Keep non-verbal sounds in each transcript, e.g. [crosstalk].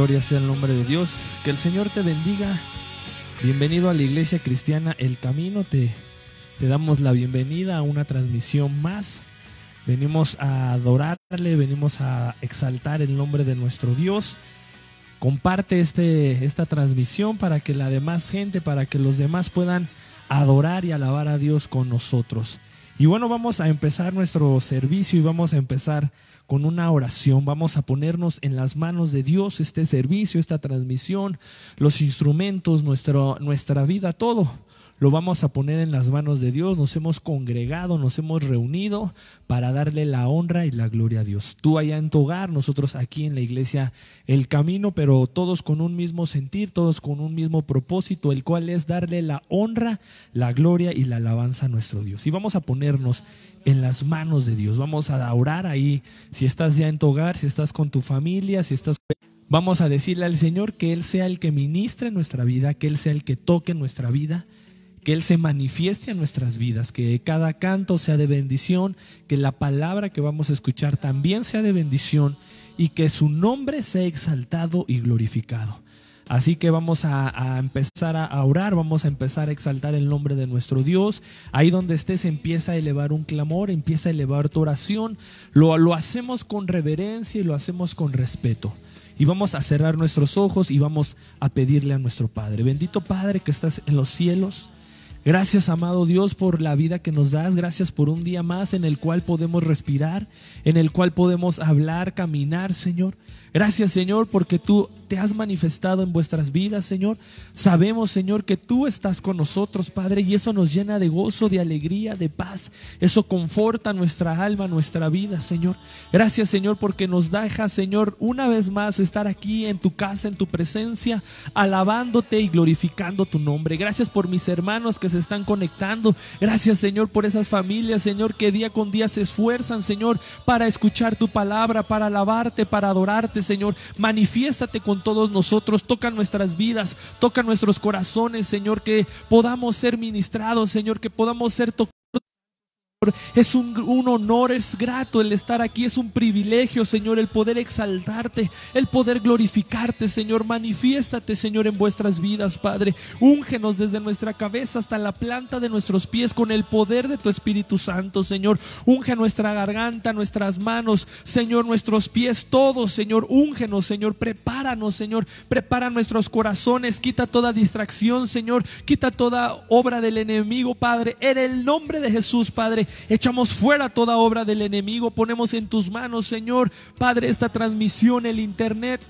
Gloria sea el nombre de Dios. Que el Señor te bendiga. Bienvenido a la Iglesia Cristiana El Camino. Te, te damos la bienvenida a una transmisión más. Venimos a adorarle, venimos a exaltar el nombre de nuestro Dios. Comparte este, esta transmisión para que la demás gente, para que los demás puedan adorar y alabar a Dios con nosotros. Y bueno, vamos a empezar nuestro servicio y vamos a empezar con una oración. Vamos a ponernos en las manos de Dios este servicio, esta transmisión, los instrumentos, nuestro, nuestra vida, todo. Lo vamos a poner en las manos de Dios. Nos hemos congregado, nos hemos reunido para darle la honra y la gloria a Dios. Tú allá en tu hogar, nosotros aquí en la iglesia, el camino, pero todos con un mismo sentir, todos con un mismo propósito, el cual es darle la honra, la gloria y la alabanza a nuestro Dios. Y vamos a ponernos en las manos de Dios. Vamos a orar ahí, si estás ya en tu hogar, si estás con tu familia, si estás... Vamos a decirle al Señor que Él sea el que ministre nuestra vida, que Él sea el que toque nuestra vida que Él se manifieste en nuestras vidas, que cada canto sea de bendición, que la palabra que vamos a escuchar también sea de bendición y que su nombre sea exaltado y glorificado. Así que vamos a, empezar a orar, vamos a empezar a exaltar el nombre de nuestro Dios. Ahí donde estés empieza a elevar un clamor, empieza a elevar tu oración. Lo, lo hacemos con reverencia y lo hacemos con respeto. Y vamos a cerrar nuestros ojos y vamos a pedirle a nuestro Padre. Bendito Padre que estás en los cielos. Gracias, amado Dios, por la vida que nos das. Gracias por un día más en el cual podemos respirar, en el cual podemos hablar, caminar, Señor. Gracias, Señor, porque tú te has manifestado en vuestras vidas, Señor. Sabemos, Señor, que tú estás con nosotros, Padre, y eso nos llena de gozo, de alegría, de paz. Eso conforta nuestra alma, nuestra vida, Señor. Gracias, Señor, porque nos deja, Señor, una vez más estar aquí en tu casa, en tu presencia, alabándote y glorificando tu nombre. Gracias por mis hermanos que se están conectando. Gracias, Señor, por esas familias, Señor, que día con día se esfuerzan, Señor, para escuchar tu palabra, para alabarte, para adorarte, Señor. Manifiéstate con todos nosotros, toca nuestras vidas, toca nuestros corazones, Señor, que podamos ser ministrados, Señor, que podamos ser tocados. Es un, honor, es grato el estar aquí, es un privilegio, Señor, el poder exaltarte, el poder glorificarte, Señor. Manifiéstate, Señor, en vuestras vidas, Padre. Úngenos desde nuestra cabeza hasta la planta de nuestros pies con el poder de tu Espíritu Santo, Señor. Unge nuestra garganta, nuestras manos, Señor, nuestros pies, todos, Señor. Úngenos, Señor. Prepáranos, Señor. Prepara nuestros corazones. Quita toda distracción, Señor. Quita toda obra del enemigo, Padre. En el nombre de Jesús, Padre. Echamos fuera toda obra del enemigo. Ponemos en tus manos, Señor, Padre, esta transmisión, el internet.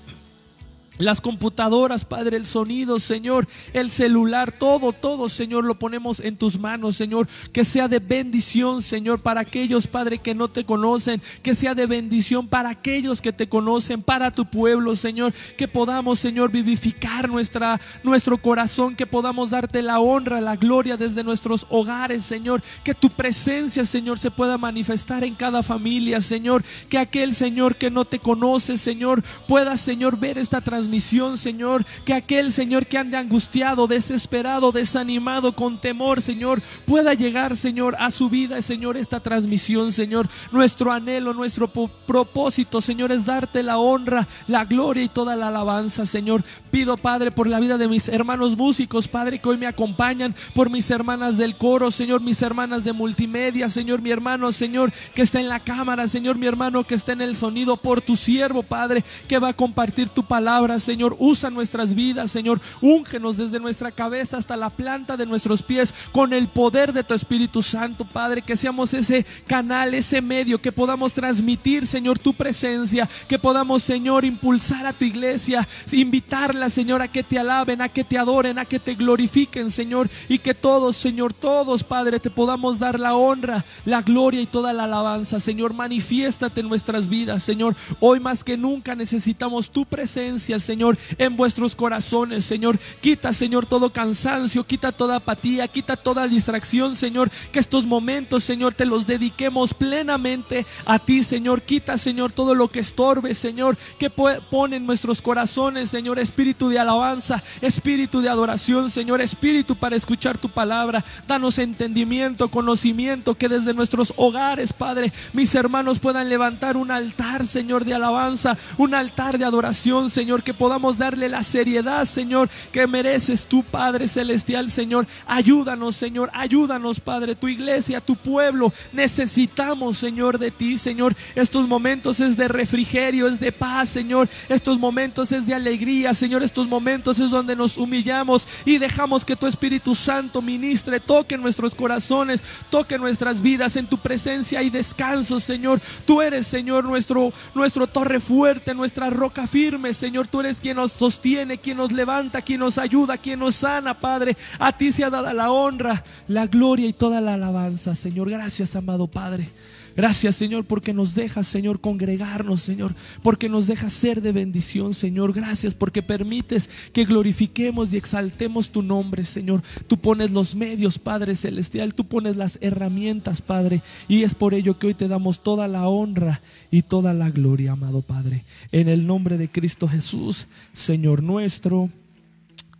Las computadoras, Padre, el sonido, Señor, el celular, todo, todo, Señor, lo ponemos en tus manos, Señor. Que sea de bendición, Señor, para aquellos, Padre, que no te conocen. Que sea de bendición para aquellos que te conocen, para tu pueblo, Señor. Que podamos, Señor, vivificar nuestra, nuestro corazón. Que podamos darte la honra, la gloria desde nuestros hogares, Señor. Que tu presencia, Señor, se pueda manifestar en cada familia, Señor. Que aquel, Señor, que no te conoce, Señor, pueda, Señor, ver esta transmisión transmisión, Señor. Que aquel, Señor, que ande angustiado, desesperado, desanimado, con temor, Señor, pueda llegar, Señor, a su vida, Señor, esta transmisión, Señor. Nuestro anhelo, nuestro propósito, Señor, es darte la honra, la gloria y toda la alabanza, Señor. Pido, Padre, por la vida de mis hermanos músicos, Padre, que hoy me acompañan, por mis hermanas del coro, Señor, mis hermanas de multimedia, Señor, mi hermano, Señor, que está en la cámara, Señor, mi hermano que está en el sonido, por tu siervo, Padre, que va a compartir tu palabra, Señor. Usa nuestras vidas, Señor. Úngenos desde nuestra cabeza hasta la planta de nuestros pies con el poder de tu Espíritu Santo, Padre. Que seamos ese canal, ese medio, que podamos transmitir, Señor, tu presencia. Que podamos, Señor, impulsar a tu iglesia, invitarla, Señor, a que te alaben, a que te adoren, a que te glorifiquen, Señor. Y que todos, Señor, todos, Padre, te podamos dar la honra, la gloria y toda la alabanza. Señor, manifiéstate en nuestras vidas, Señor. Hoy más que nunca necesitamos tu presencia, Señor, en vuestros corazones, Señor. Quita, Señor, todo cansancio, quita toda apatía, quita toda distracción, Señor. Que estos momentos, Señor, te los dediquemos plenamente a ti, Señor. Quita, Señor, todo lo que estorbe, Señor, que pone en nuestros corazones, Señor, espíritu de alabanza, espíritu de adoración, Señor, espíritu para escuchar tu palabra. Danos entendimiento, conocimiento, que desde nuestros hogares, Padre, mis hermanos puedan levantar un altar, Señor, de alabanza, un altar de adoración, Señor, que podamos darle la seriedad, Señor, que mereces tú, Padre Celestial, Señor. Ayúdanos, Señor, ayúdanos, Padre, tu iglesia, tu pueblo. Necesitamos, Señor, de ti, Señor. Estos momentos es de refrigerio, es de paz, Señor. Estos momentos es de alegría, Señor. Estos momentos es donde nos humillamos y dejamos que tu Espíritu Santo ministre, toque nuestros corazones, toque nuestras vidas. En tu presencia y descanso, Señor. Tú eres, Señor, nuestro, nuestro torre fuerte, nuestra roca firme, Señor. Tú eres quien nos sostiene, quien nos levanta, quien nos ayuda, quien nos sana, Padre. A ti se ha dado la honra, la gloria y toda la alabanza, Señor. Gracias, amado Padre. Gracias, Señor, porque nos dejas, Señor, congregarnos, Señor, porque nos dejas ser de bendición, Señor. Gracias porque permites que glorifiquemos y exaltemos tu nombre, Señor. Tú pones los medios, Padre Celestial, tú pones las herramientas, Padre, y es por ello que hoy te damos toda la honra y toda la gloria, amado Padre. En el nombre de Cristo Jesús, Señor nuestro.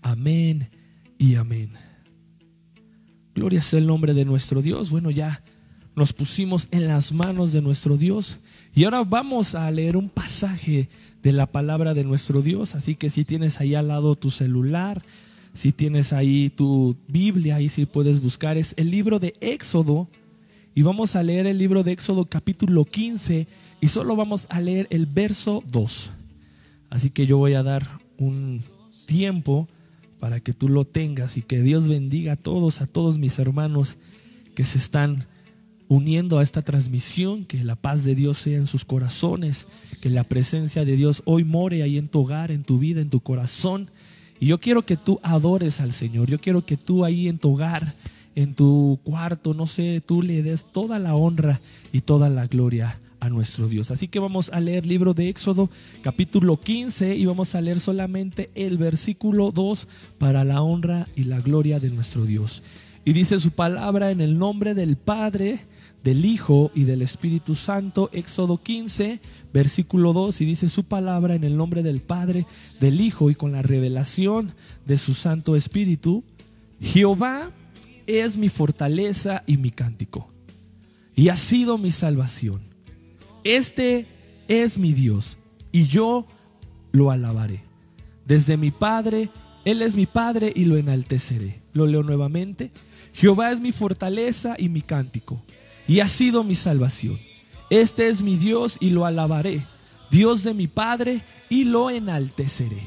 Amén y amén. Gloria sea el nombre de nuestro Dios. Bueno, ya nos pusimos en las manos de nuestro Dios. Y ahora vamos a leer un pasaje de la palabra de nuestro Dios. Así que si tienes ahí al lado tu celular, si tienes ahí tu Biblia, ahí si puedes buscar, es el libro de Éxodo. Y vamos a leer el libro de Éxodo capítulo 15 y solo vamos a leer el verso 2. Así que yo voy a dar un tiempo para que tú lo tengas y que Dios bendiga a todos, a todos mis hermanos que se están uniendo a esta transmisión, que la paz de Dios sea en sus corazones, que la presencia de Dios hoy more ahí en tu hogar, en tu vida, en tu corazón. Y yo quiero que tú adores al Señor, yo quiero que tú ahí en tu hogar, en tu cuarto, no sé, tú le des toda la honra y toda la gloria a nuestro Dios. Así que vamos a leer libro de Éxodo capítulo 15 y vamos a leer solamente el versículo 2 para la honra y la gloria de nuestro Dios. Y dice su palabra en el nombre del Padre, del Hijo y del Espíritu Santo, Éxodo 15, versículo 2, y dice su palabra en el nombre del Padre, del Hijo y con la revelación de su Santo Espíritu, Jehová es mi fortaleza y mi cántico, y ha sido mi salvación. Este es mi Dios, y yo lo alabaré. Desde mi Padre, Él es mi Padre y lo enalteceré. Lo leo nuevamente. Jehová es mi fortaleza y mi cántico y ha sido mi salvación. Este es mi Dios y lo alabaré, Dios de mi Padre y lo enalteceré.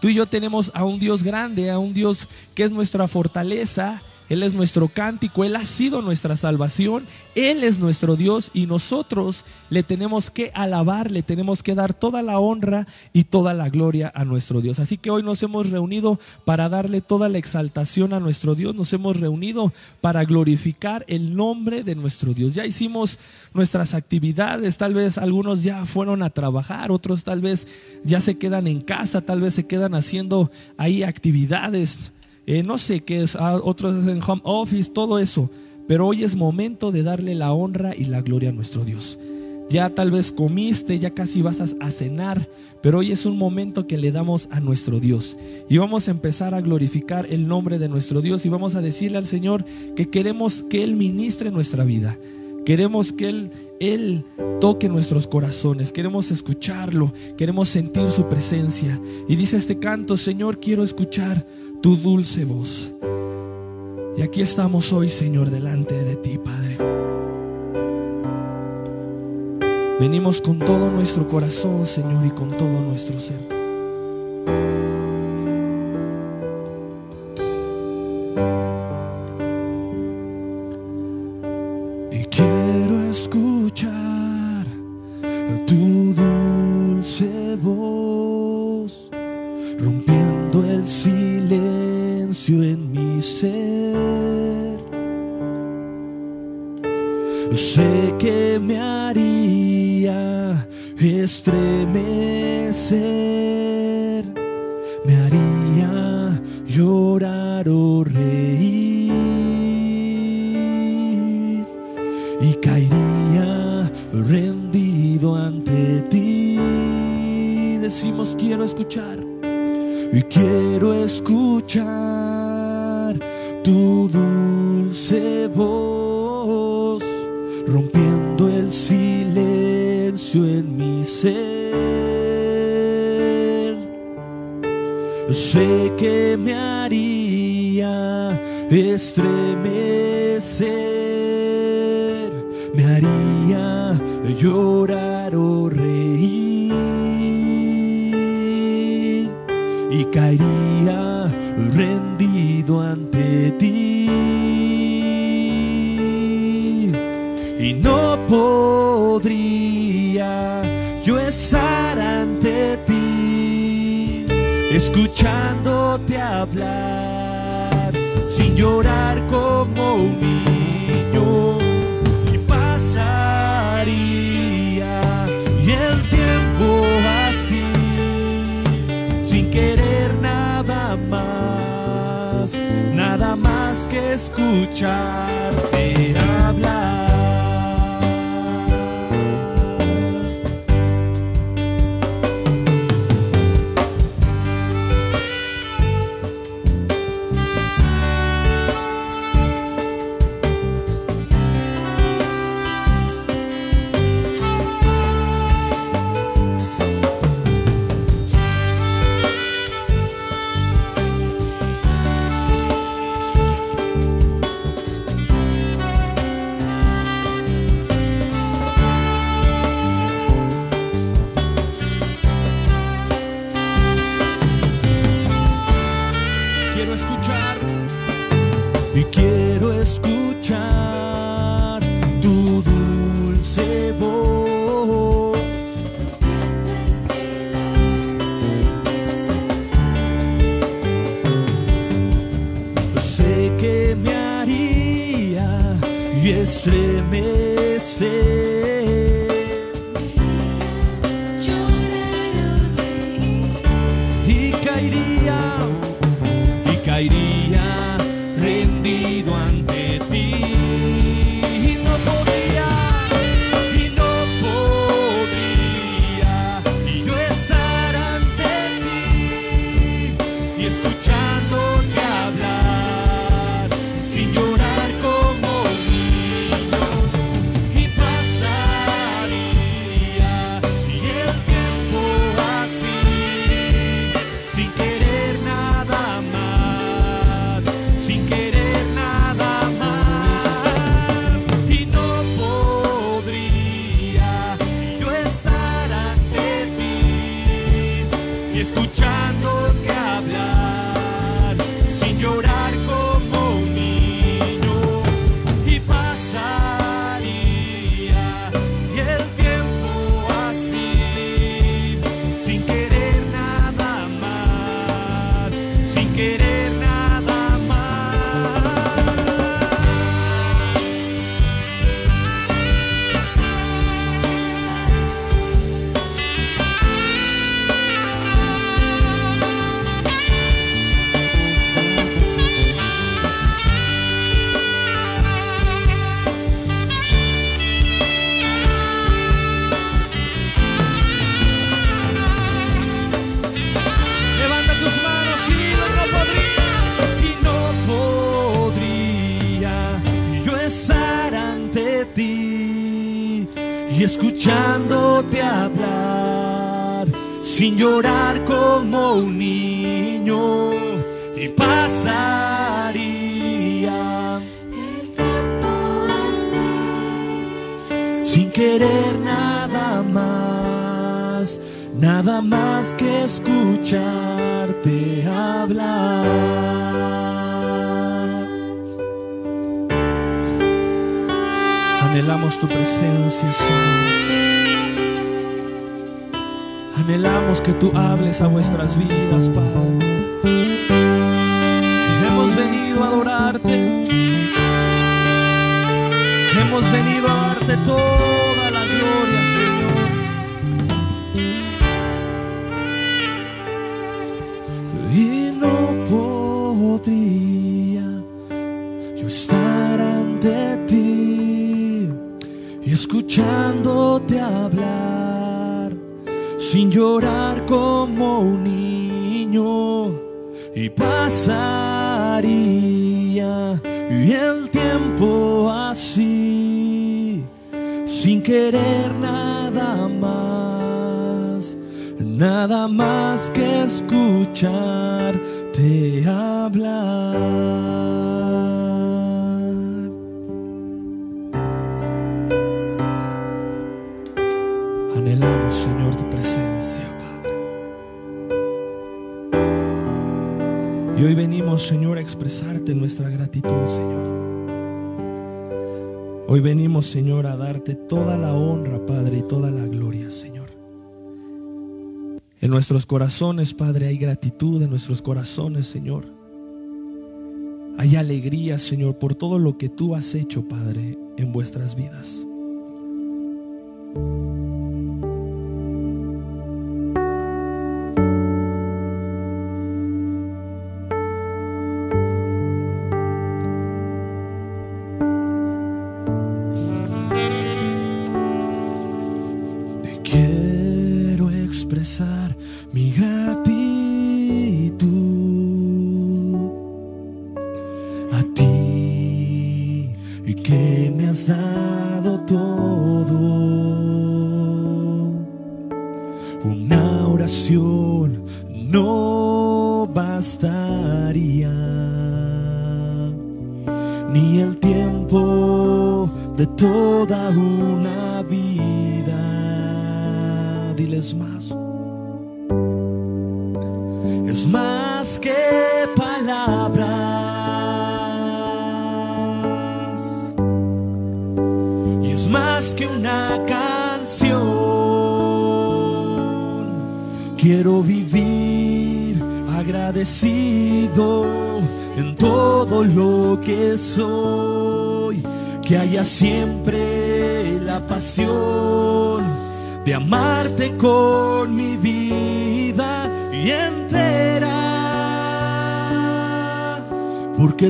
Tú y yo tenemos a un Dios grande, a un Dios que es nuestra fortaleza, Él es nuestro cántico, Él ha sido nuestra salvación, Él es nuestro Dios y nosotros le tenemos que alabar, le tenemos que dar toda la honra y toda la gloria a nuestro Dios. Así que hoy nos hemos reunido para darle toda la exaltación a nuestro Dios, nos hemos reunido para glorificar el nombre de nuestro Dios. Ya hicimos nuestras actividades, tal vez algunos ya fueron a trabajar, otros tal vez ya se quedan en casa, tal vez se quedan haciendo ahí actividades eh, no sé qué es, ah, otros en home office, todo eso. Pero hoy es momento de darle la honra y la gloria a nuestro Dios. Ya tal vez comiste, ya casi vas a, cenar, pero hoy es un momento que le damos a nuestro Dios. Y vamos a empezar a glorificar el nombre de nuestro Dios y vamos a decirle al Señor que queremos que Él ministre nuestra vida. Queremos que Él, Él toque nuestros corazones, queremos escucharlo, queremos sentir su presencia. Y dice este canto, Señor, quiero escuchar tu dulce voz. Y aquí estamos hoy, Señor, delante de ti, Padre. Venimos con todo nuestro corazón, Señor, y con todo nuestro ser. Y caería rendido ante ti. Y no podría yo estar ante ti escuchándote hablar, sin llorar como un más como un niño y pasaría sin querer nada más, nada más que escucharte hablar. Anhelamos tu presencia, Señor. Anhelamos que tú hables a vuestras vidas, Padre. Hemos venido a adorarte. Hemos venido a darte toda la gloria, Señor. Y no podría yo estar ante ti y escuchándote hablar sin llorar como un niño y pasaría el tiempo así sin querer nada más nada más que escucharte hablar. Anhelamos Señor Y hoy venimos, Señor, a expresarte nuestra gratitud, Señor. Hoy venimos, Señor, a darte toda la honra, Padre, y toda la gloria, Señor. En nuestros corazones, Padre, hay gratitud en nuestros corazones, Señor. Hay alegría, Señor, por todo lo que tú has hecho, Padre, en vuestras vidas. Quiero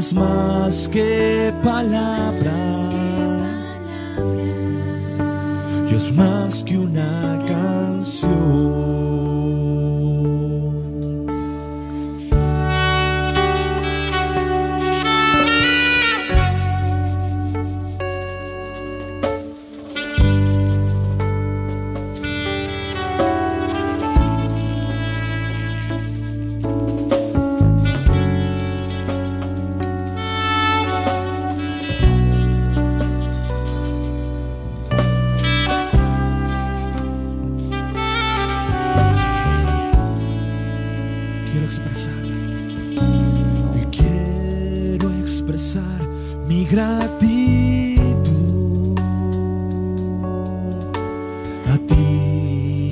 es más que palabras. Quiero expresar. Y quiero expresar mi gratitud a ti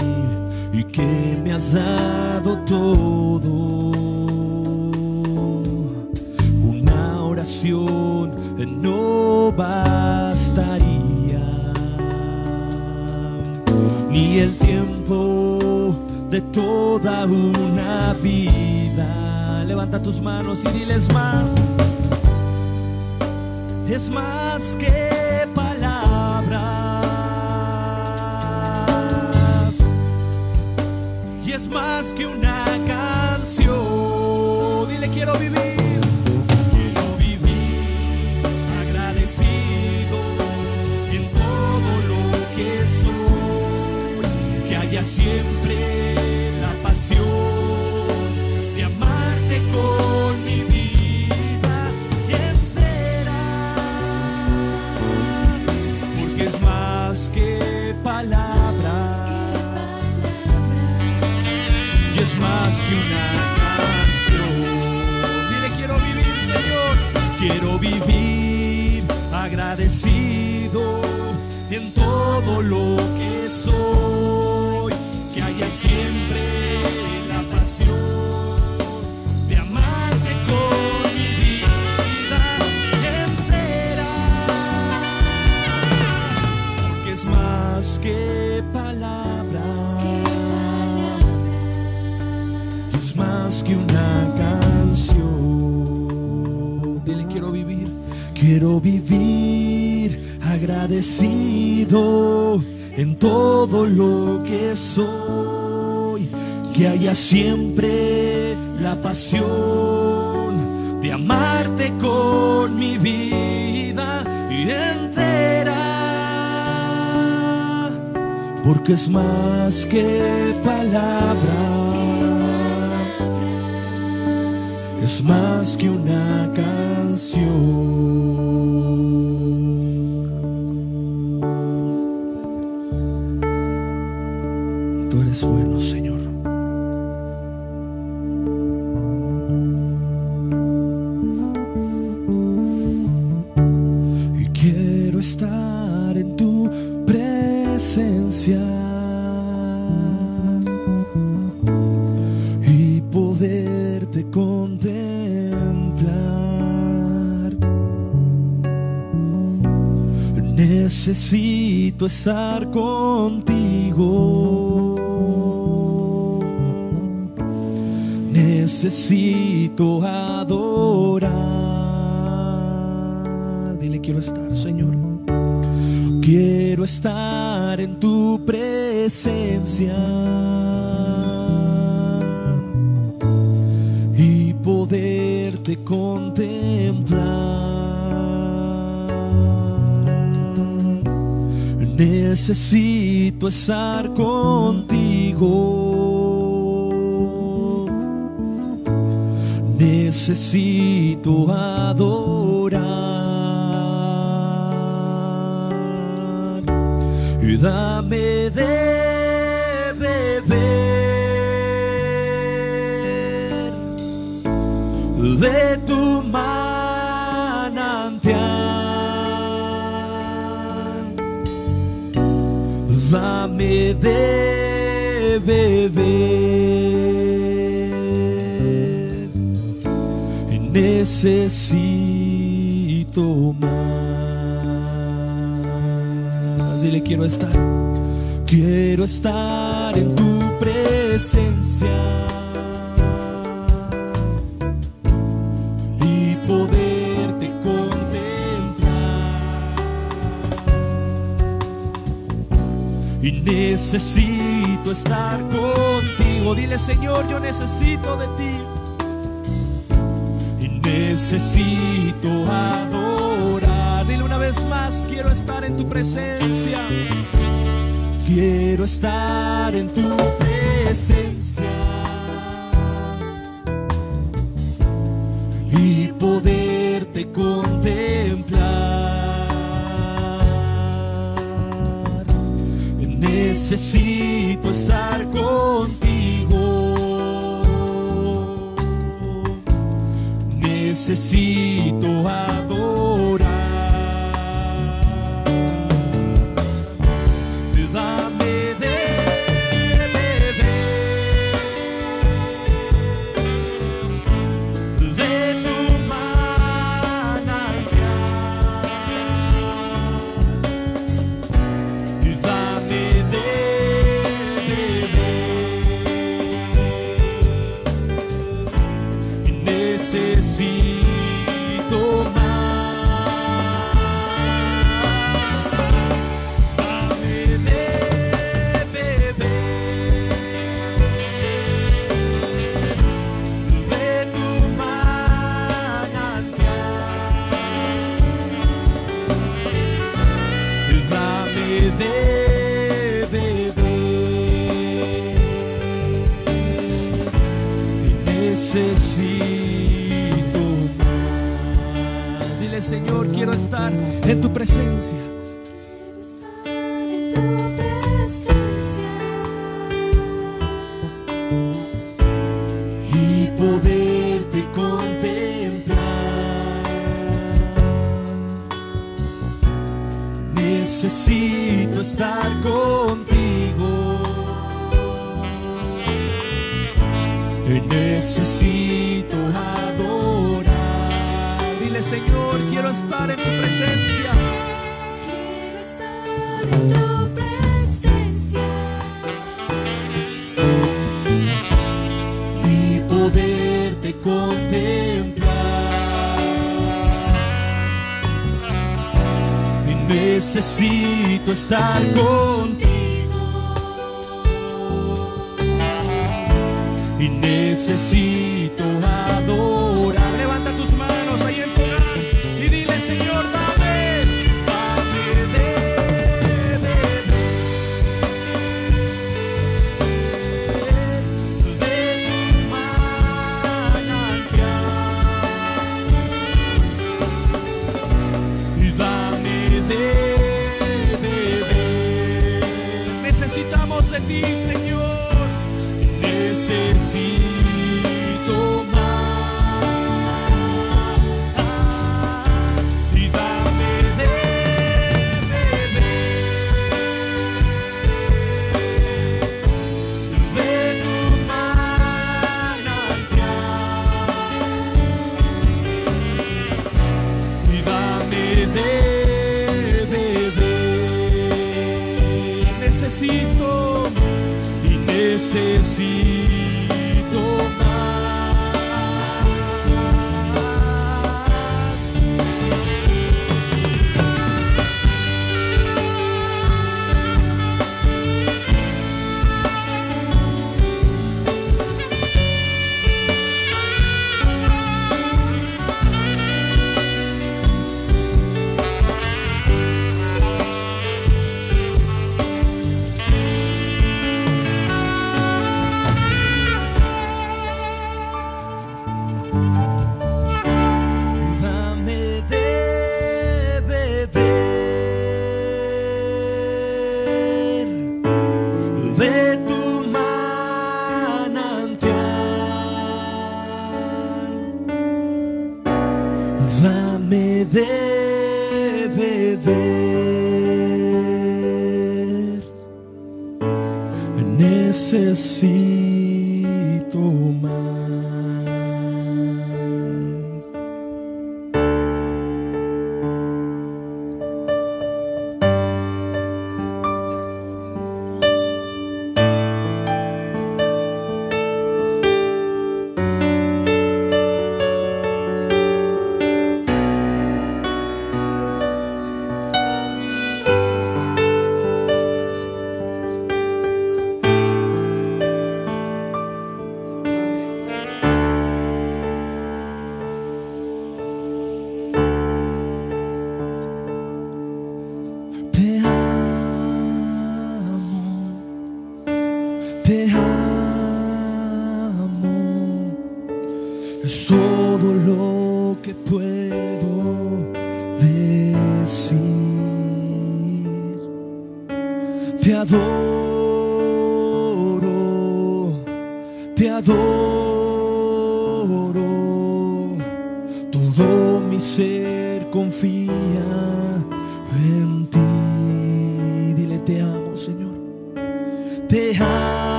y que me has dado todo. Una oración no bastaría, de toda una vida. Levanta tus manos y diles más. Es más que palabras. Y es más que una Vivir agradecido en todo lo que soy. Que haya siempre Quiero vivir agradecido en todo lo que soy. Que haya siempre la pasión de amarte con mi vida entera porque es más que palabras, es más que una cruzar estar contigo. Necesito adorar y dame de beber de tu mano de beber. Necesito más. Dile, quiero estar. Quiero estar en tu presencia Necesito estar contigo. Dile, Señor, yo necesito de ti. Y necesito adorar. Dile una vez más, quiero estar en tu presencia. Quiero estar en tu presencia. necesito estar contigo. Necesito estar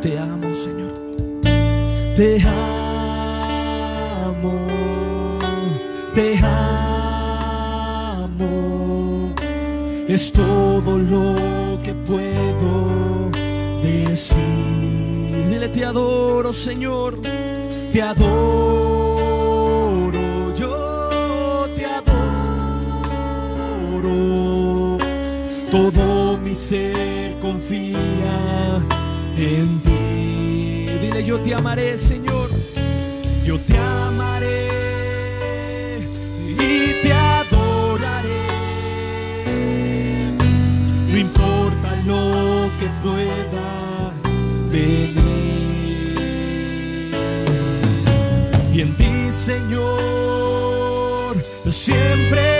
te amo, Señor. Te amo, te amo. Es todo lo que puedo decir. Dile, te adoro, Señor. Te adoro, yo te adoro. Todo mi ser confía en ti. Dile, yo te amaré, Señor. Yo te amaré y te adoraré. No importa lo que pueda venir. Y en ti, Señor, siempre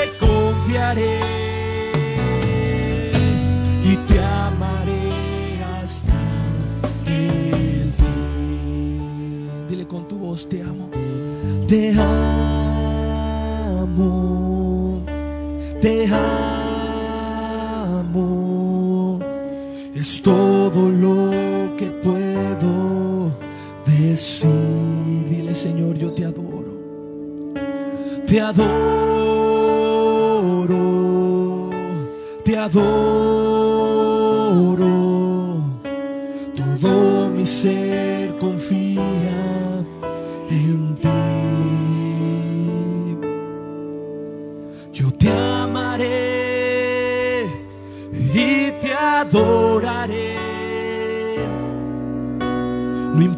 Te amo. Te amo. Te amo. Es todo lo que puedo decir. Dile, Señor, yo te adoro. Te adoro. Te adoro.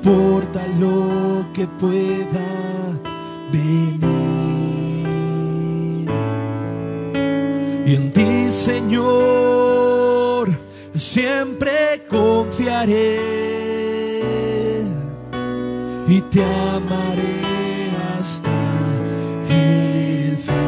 Importa lo que pueda venir. Y en ti, Señor, siempre confiaré y te amaré hasta el fin.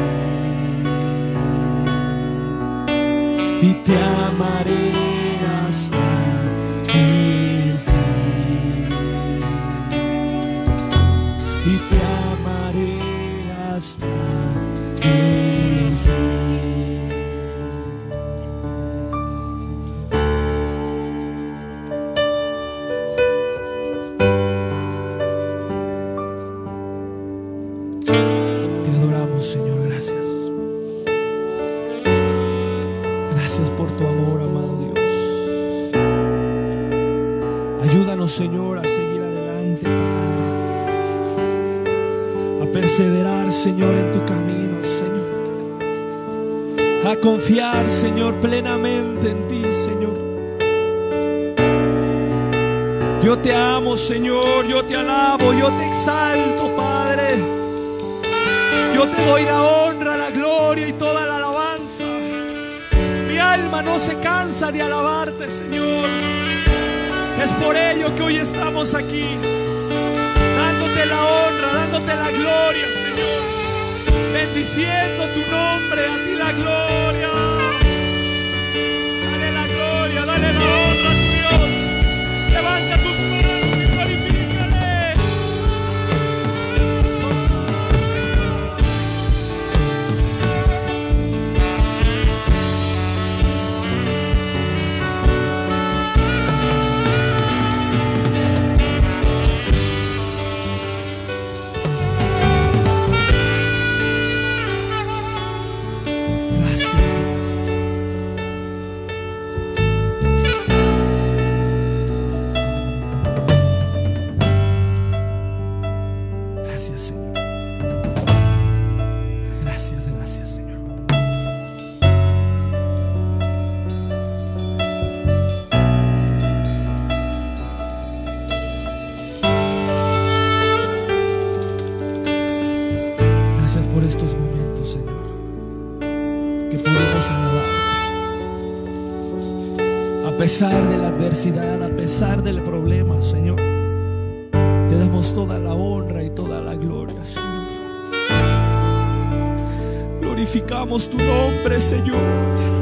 Hoy estamos aquí, dándote la honra, dándote la gloria, Señor. Bendiciendo tu nombre, a ti la gloria. A pesar del problema, Señor, te damos toda la honra y toda la gloria, Señor. Glorificamos tu nombre, Señor.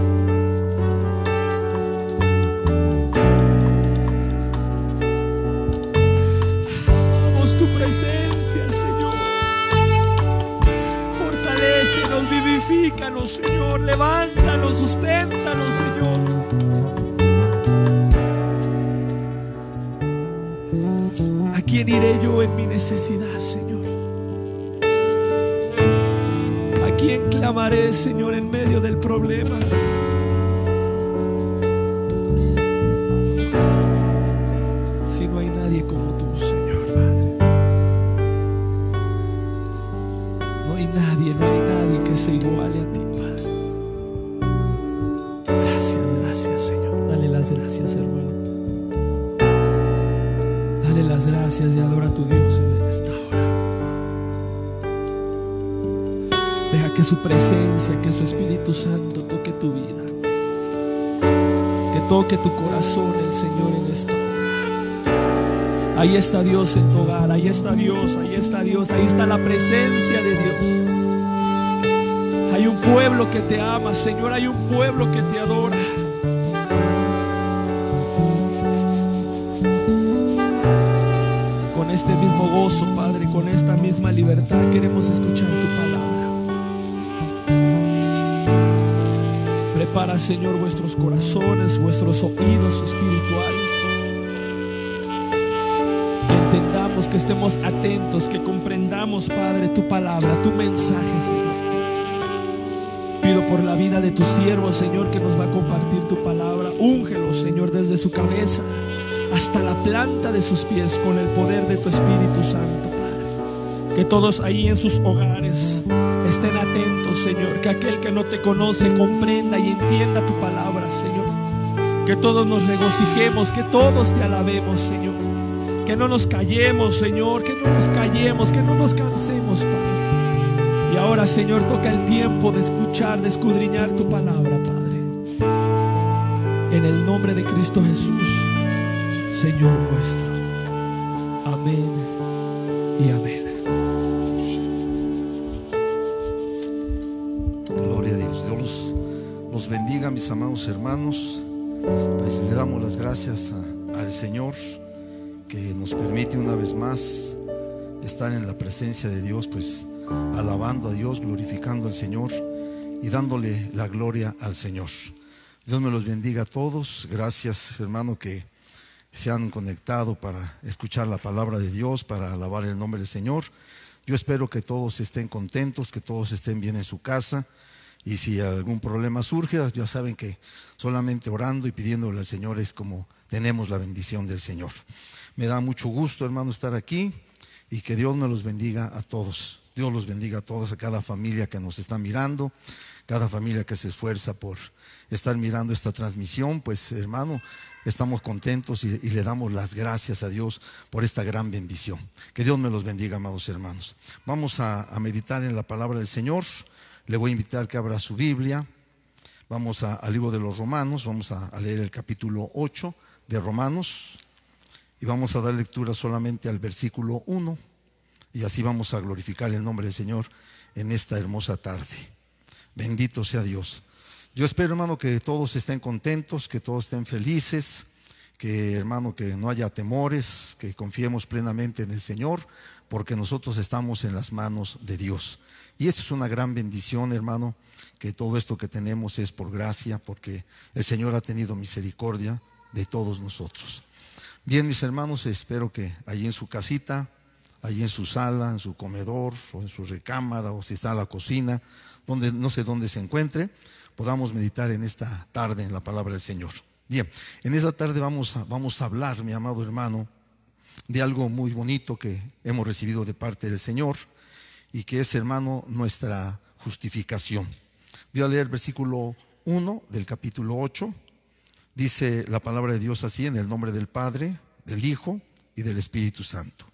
Dios en tu hogar, ahí está Dios, ahí está Dios, ahí está la presencia de Dios. Hay un pueblo que te ama, Señor, hay un pueblo que te adora. Con este mismo gozo, Padre, con esta misma libertad, queremos escuchar tu palabra. Prepara, Señor, vuestros corazones, vuestros oídos espirituales. Entendamos, que estemos atentos, que comprendamos, Padre, tu palabra, tu mensaje, Señor. Pido por la vida de tu siervo, Señor, que nos va a compartir tu palabra. Úngelo, Señor, desde su cabeza hasta la planta de sus pies con el poder de tu Espíritu Santo, Padre. Que todos ahí en sus hogares estén atentos, Señor. Que aquel que no te conoce comprenda y entienda tu palabra, Señor. Que todos nos regocijemos, que todos te alabemos, Señor. Que no nos callemos, Señor, que no nos callemos, que no nos cansemos, Padre. Y ahora, Señor, toca el tiempo de escuchar, de escudriñar tu palabra, Padre. En el nombre de Cristo Jesús, Señor nuestro. Amén y amén. Gloria a Dios. Dios los, los bendiga, mis amados hermanos. Pues le damos las gracias a- más estar en la presencia de Dios, pues alabando a Dios, glorificando al Señor y dándole la gloria al Señor. Dios me los bendiga a todos. Gracias, hermano, que se han conectado para escuchar la palabra de Dios, para alabar el nombre del Señor. Yo espero que todos estén contentos, que todos estén bien en su casa. Y si algún problema surge, ya saben que solamente orando y pidiéndole al Señor es como tenemos la bendición del Señor. Me da mucho gusto, hermano, estar aquí y que Dios me los bendiga a todos. Dios los bendiga a todos, a cada familia que nos está mirando, cada familia que se esfuerza por estar mirando esta transmisión. Pues, hermano, estamos contentos y, y le damos las gracias a Dios por esta gran bendición. Que Dios me los bendiga, amados hermanos. Vamos a, a meditar en la palabra del Señor. Le voy a invitar que abra su Biblia. Vamos a- al libro de los Romanos, vamos a, a leer el capítulo 8 de Romanos y vamos a dar lectura solamente al versículo 1 y así vamos a glorificar el nombre del Señor en esta hermosa tarde. Bendito sea Dios. Yo espero, hermano, que todos estén contentos, que todos estén felices, que, hermano, que no haya temores, que confiemos plenamente en el Señor, porque nosotros estamos en las manos de Dios. Y esto es una gran bendición, hermano, que todo esto que tenemos es por gracia, porque el Señor ha tenido misericordia de todos nosotros. Bien, mis hermanos, espero que allí en su casita, allí en su sala, en su comedor, o en su recámara, o si está en la cocina, donde no sé dónde se encuentre, podamos meditar en esta tarde en la palabra del Señor. Bien, en esta tarde vamos a, vamos a hablar, mi amado hermano, de algo muy bonito que hemos recibido de parte del Señor y que es, hermano, nuestra justificación. Voy a leer versículo 1 del capítulo 8. Dice la palabra de Dios así, en el nombre del Padre, del Hijo y del Espíritu Santo.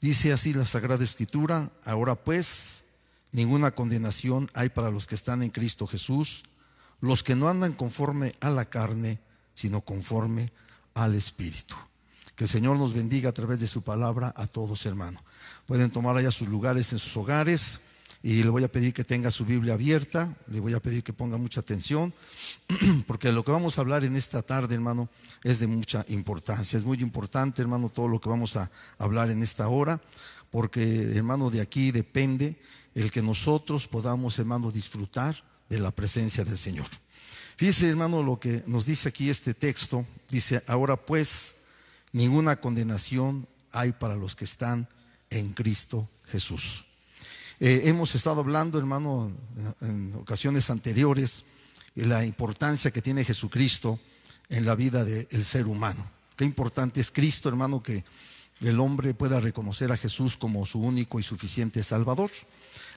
Dice así la Sagrada Escritura, ahora pues, ninguna condenación hay para los que están en Cristo Jesús, los que no andan conforme a la carne, sino conforme al Espíritu. El Señor nos bendiga a través de su palabra a todos, hermanos. Pueden tomar allá sus lugares en sus hogares y le voy a pedir que tenga su Biblia abierta, le voy a pedir que ponga mucha atención, [clears throat] porque lo que vamos a hablar en esta tarde, hermano, es de mucha importancia. Es muy importante, hermano, todo lo que vamos a hablar en esta hora, porque, hermano, de aquí depende el que nosotros podamos, hermano, disfrutar de la presencia del Señor. Fíjese, hermano, lo que nos dice aquí este texto. Dice, ahora pues, ninguna condenación hay para los que están en Cristo Jesús. Eh, hemos estado hablando, hermano, en ocasiones anteriores, de la importancia que tiene Jesucristo en la vida del ser humano. Qué importante es Cristo, hermano, que el hombre pueda reconocer a Jesús como su único y suficiente Salvador.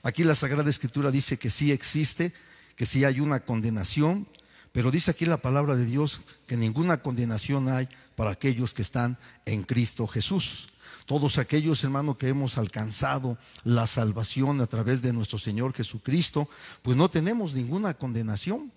Aquí la Sagrada Escritura dice que sí existe, que sí hay una condenación, pero dice aquí la palabra de Dios que ninguna condenación hay para aquellos que están en Cristo Jesús. Todos aquellos, hermanos, que hemos alcanzado la salvación a través de nuestro Señor Jesucristo, pues no tenemos ninguna condenación.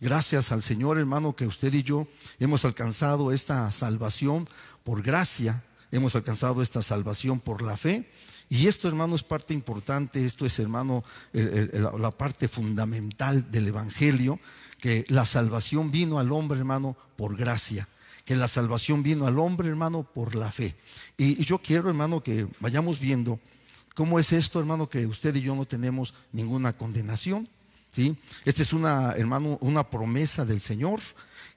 Gracias al Señor, hermano, que usted y yo hemos alcanzado esta salvación por gracia, hemos alcanzado esta salvación por la fe. Y esto, hermano, es parte importante, esto es, hermano, la parte fundamental del Evangelio, que la salvación vino al hombre, hermano, por gracia que la salvación vino al hombre, hermano, por la fe. Y, yo quiero, hermano, que vayamos viendo cómo es esto, hermano, que usted y yo no tenemos ninguna condenación. ¿sí? Esta es una, hermano, una promesa del Señor,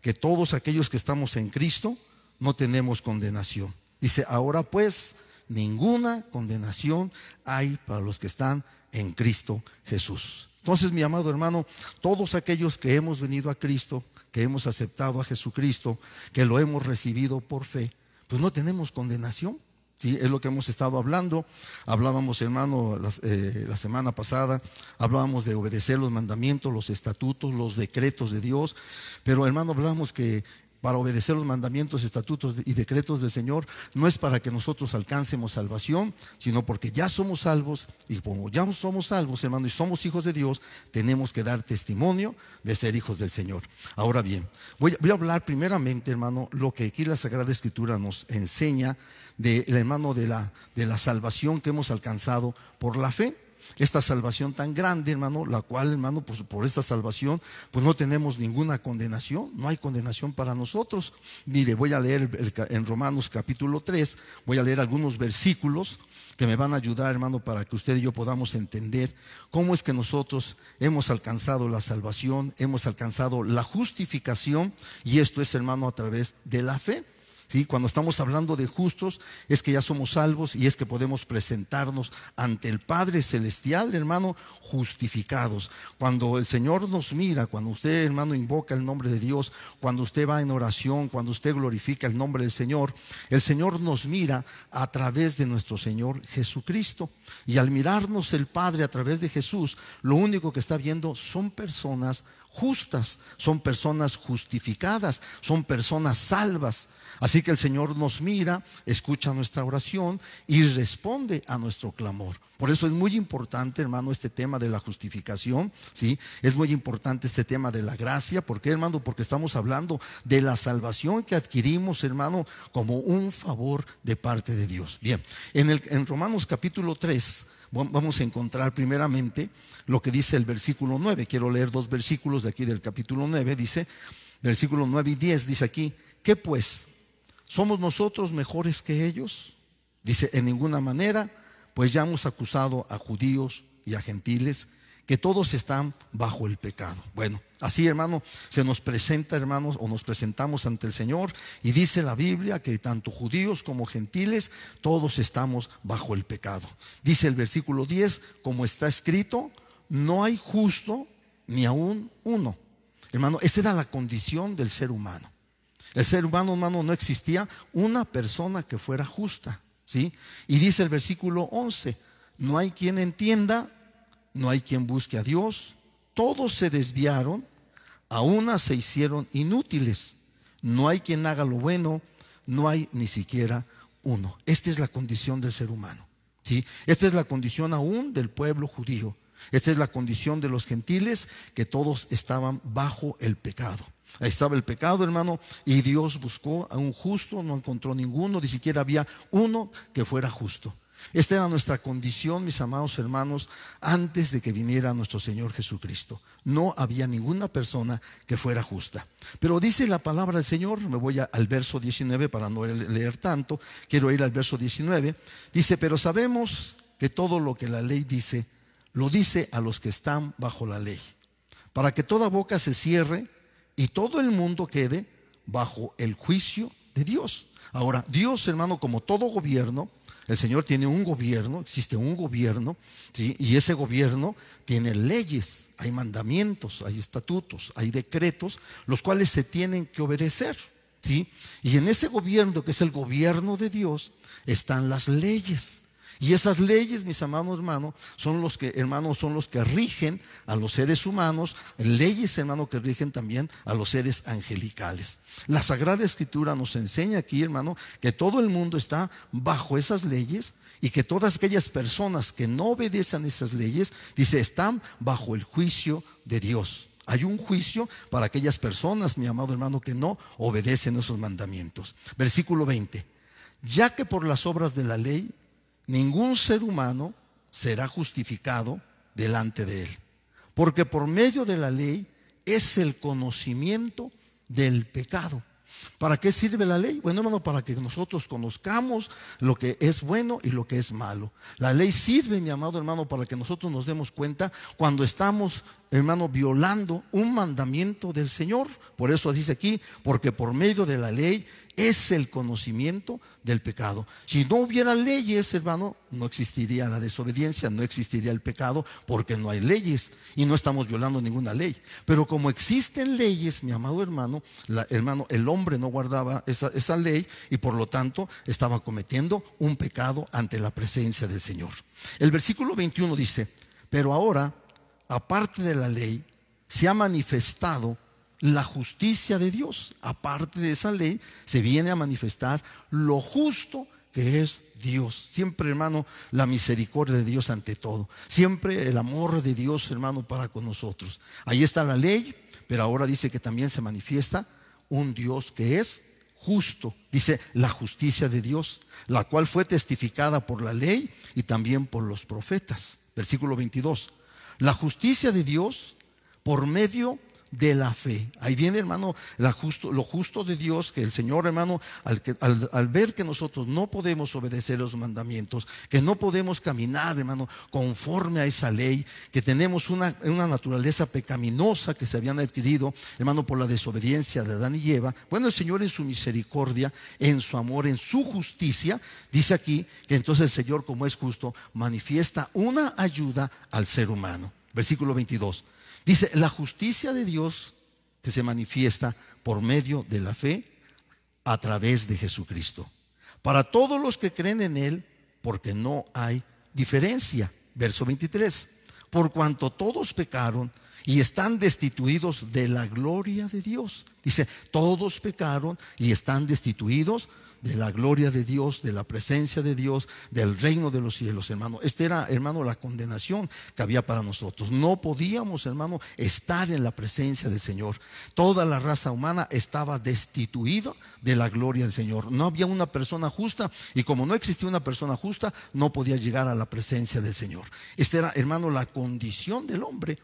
que todos aquellos que estamos en Cristo no tenemos condenación. Dice, ahora pues, ninguna condenación hay para los que están en Cristo Jesús. Entonces, mi amado hermano, todos aquellos que hemos venido a Cristo, que hemos aceptado a Jesucristo, que lo hemos recibido por fe, pues no tenemos condenación. ¿sí? Es lo que hemos estado hablando. Hablábamos, hermano, eh, la semana pasada, hablábamos de obedecer los mandamientos, los estatutos, los decretos de Dios. Pero, hermano, hablábamos que para obedecer los mandamientos, estatutos y decretos del Señor, no es para que nosotros alcancemos salvación, sino porque ya somos salvos y como ya somos salvos, hermano, y somos hijos de Dios, tenemos que dar testimonio de ser hijos del Señor. Ahora bien, voy, a hablar primeramente, hermano, lo que aquí la Sagrada Escritura nos enseña del hermano de la, de la salvación que hemos alcanzado por la fe esta salvación tan grande, hermano, la cual, hermano, pues por esta salvación, pues no tenemos ninguna condenación, no hay condenación para nosotros. Mire, voy a leer en Romanos capítulo 3, voy a leer algunos versículos que me van a ayudar, hermano, para que usted y yo podamos entender cómo es que nosotros hemos alcanzado la salvación, hemos alcanzado la justificación, y esto es, hermano, a través de la fe. ¿Sí? Cuando estamos hablando de justos, es que ya somos salvos y es que podemos presentarnos ante el Padre Celestial, hermano, justificados. Cuando el Señor nos mira, cuando usted, hermano, invoca el nombre de Dios, cuando usted va en oración, cuando usted glorifica el nombre del Señor, el Señor nos mira a través de nuestro Señor Jesucristo. Y al mirarnos el Padre a través de Jesús, lo único que está viendo son personas justas, son personas justificadas, son personas salvas. Así que el Señor nos mira, escucha nuestra oración y responde a nuestro clamor. Por eso es muy importante, hermano, este tema de la justificación, ¿sí? Es muy importante este tema de la gracia. ¿Por qué, hermano? Porque estamos hablando de la salvación que adquirimos, hermano, como un favor de parte de Dios. Bien, en, el, en Romanos capítulo 3 vamos a encontrar primeramente lo que dice el versículo 9. Quiero leer dos versículos de aquí del capítulo 9. Dice, versículo 9 y 10, dice aquí, ¿qué pues? ¿Somos nosotros mejores que ellos? Dice, en ninguna manera, pues ya hemos acusado a judíos y a gentiles que todos están bajo el pecado. Bueno, así hermano, se nos presenta hermanos o nos presentamos ante el Señor y dice la Biblia que tanto judíos como gentiles, todos estamos bajo el pecado. Dice el versículo 10, como está escrito, no hay justo ni aún uno. Hermano, esa era la condición del ser humano. El ser humano, hermano, no existía una persona que fuera justa. ¿sí? Y dice el versículo 11, no hay quien entienda, no hay quien busque a Dios, todos se desviaron, a una se hicieron inútiles, no hay quien haga lo bueno, no hay ni siquiera uno. Esta es la condición del ser humano. ¿sí? Esta es la condición aún del pueblo judío. Esta es la condición de los gentiles, que todos estaban bajo el pecado. Ahí estaba el pecado, hermano, y Dios buscó a un justo, no encontró ninguno, ni siquiera había uno que fuera justo. Esta era nuestra condición, mis amados hermanos, antes de que viniera nuestro Señor Jesucristo. No había ninguna persona que fuera justa. Pero dice la palabra del Señor, me voy al verso 19 para no leer tanto, quiero ir al verso 19. Dice, pero sabemos que todo lo que la ley dice, lo dice a los que están bajo la ley, para que toda boca se cierre y todo el mundo quede bajo el juicio de Dios. Ahora, Dios, hermano, como todo gobierno, el Señor tiene un gobierno, existe un gobierno, ¿sí? y ese gobierno tiene leyes, hay mandamientos, hay estatutos, hay decretos, los cuales se tienen que obedecer. ¿sí? Y en ese gobierno, que es el gobierno de Dios, están las leyes. Y esas leyes, mis amados hermanos, son los que, hermanos, son los que rigen a los seres humanos, leyes, hermano, que rigen también a los seres angelicales. La Sagrada Escritura nos enseña aquí, hermano, que todo el mundo está bajo esas leyes y que todas aquellas personas que no obedecen esas leyes, dice, están bajo el juicio de Dios. Hay un juicio para aquellas personas, mi amado hermano, que no obedecen esos mandamientos. Versículo 20. Ya que por las obras de la ley ningún ser humano será justificado delante de él. Porque por medio de la ley es el conocimiento del pecado. ¿Para qué sirve la ley? Bueno, hermano, para que nosotros conozcamos lo que es bueno y lo que es malo. La ley sirve, mi amado hermano, para que nosotros nos demos cuenta cuando estamos, hermano, violando un mandamiento del Señor. Por eso dice aquí, porque por medio de la ley es el conocimiento del pecado. Si no hubiera leyes, hermano, no existiría la desobediencia, no existiría el pecado, porque no hay leyes y no estamos violando ninguna ley. Pero como existen leyes, mi amado hermano, hermano, el hombre no guardaba esa, esa ley y por lo tanto estaba cometiendo un pecado ante la presencia del Señor. El versículo 21 dice, pero ahora, aparte de la ley, se ha manifestado la justicia de Dios. Aparte de esa ley, se viene a manifestar lo justo que es Dios. Siempre, hermano, la misericordia de Dios ante todo. Siempre el amor de Dios, hermano, para con nosotros. Ahí está la ley, pero ahora dice que también se manifiesta un Dios que es justo. Dice la justicia de Dios, la cual fue testificada por la ley y también por los profetas. Versículo 22. La justicia de Dios por medio de la fe. Ahí viene, hermano, la justo- lo justo de Dios, que el Señor, hermano, al ver que nosotros no podemos obedecer los mandamientos, que no podemos caminar, hermano, conforme a esa ley, que tenemos una, una naturaleza pecaminosa que se habían adquirido, hermano, por la desobediencia de Adán y Eva. Bueno, el Señor en su misericordia, en su amor, en su justicia, dice aquí que entonces el Señor, como es justo, manifiesta una ayuda al ser humano. Versículo 22. Dice, la justicia de Dios que se manifiesta por medio de la fe a través de Jesucristo. Para todos los que creen en Él, porque no hay diferencia. Verso 23. Por cuanto todos pecaron y están destituidos de la gloria de Dios. Dice, todos pecaron y están destituidos de la gloria de Dios, de la presencia de Dios, del reino de los cielos, hermano. Esta era, hermano, la condenación que había para nosotros. No podíamos, hermano, estar en la presencia del Señor. Toda la raza humana estaba destituida de la gloria del Señor. No había una persona justa y como no existía una persona justa, no podía llegar a la presencia del Señor. Esta era, hermano, la condición del hombre.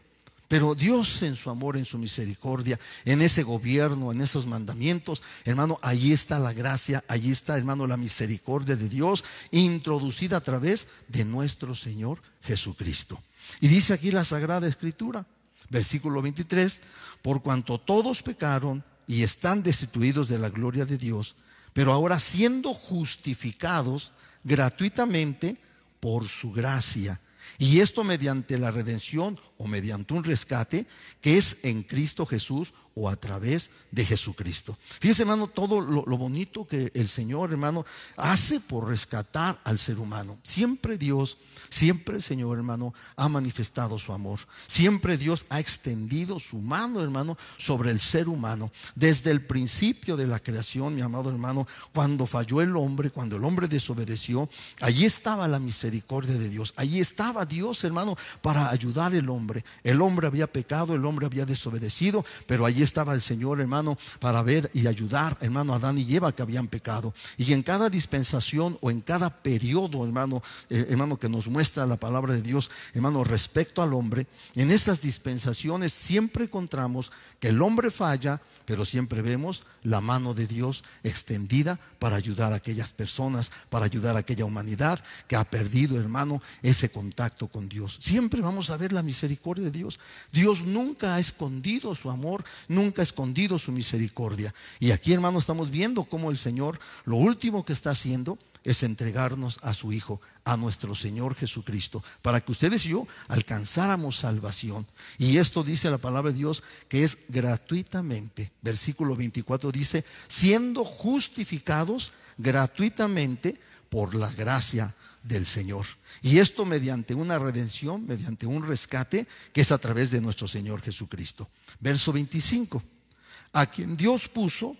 Pero Dios en su amor, en su misericordia, en ese gobierno, en esos mandamientos, hermano, allí está la gracia, allí está, hermano, la misericordia de Dios introducida a través de nuestro Señor Jesucristo. Y dice aquí la Sagrada Escritura, versículo 23, por cuanto todos pecaron y están destituidos de la gloria de Dios, pero ahora siendo justificados gratuitamente por su gracia. Y esto mediante la redención o mediante un rescate que es en Cristo Jesús o a través de Jesucristo. Fíjense, hermano, todo lo, bonito que el Señor, hermano, hace por rescatar al ser humano. Siempre Dios, siempre el Señor, hermano, ha manifestado su amor. Siempre Dios ha extendido su mano, hermano, sobre el ser humano. Desde el principio de la creación, mi amado hermano, cuando falló el hombre, cuando el hombre desobedeció, allí estaba la misericordia de Dios. Allí estaba Dios, hermano, para ayudar al hombre. El hombre había pecado, el hombre había desobedecido, pero allí estaba el Señor, hermano, para ver y ayudar, hermano, a Adán y Eva que habían pecado. Y en cada dispensación o en cada periodo, hermano, eh, hermano, que nos muestra la palabra de Dios, hermano, respecto al hombre, en esas dispensaciones siempre encontramos que el hombre falla, pero siempre vemos la mano de Dios extendida para ayudar a aquellas personas, para ayudar a aquella humanidad que ha perdido, hermano, ese contacto con Dios. Siempre vamos a ver la misericordia de Dios. Dios nunca ha escondido su amor, nunca ha escondido su misericordia. Y aquí, hermano, estamos viendo cómo el Señor, lo último que está haciendo es entregarnos a su Hijo, a nuestro Señor Jesucristo, para que ustedes y yo alcanzáramos salvación. Y esto dice la palabra de Dios que es gratuitamente. Versículo 24 dice, siendo justificados gratuitamente por la gracia del Señor. Y esto mediante una redención, mediante un rescate, que es a través de nuestro Señor Jesucristo. Verso 25, a quien Dios puso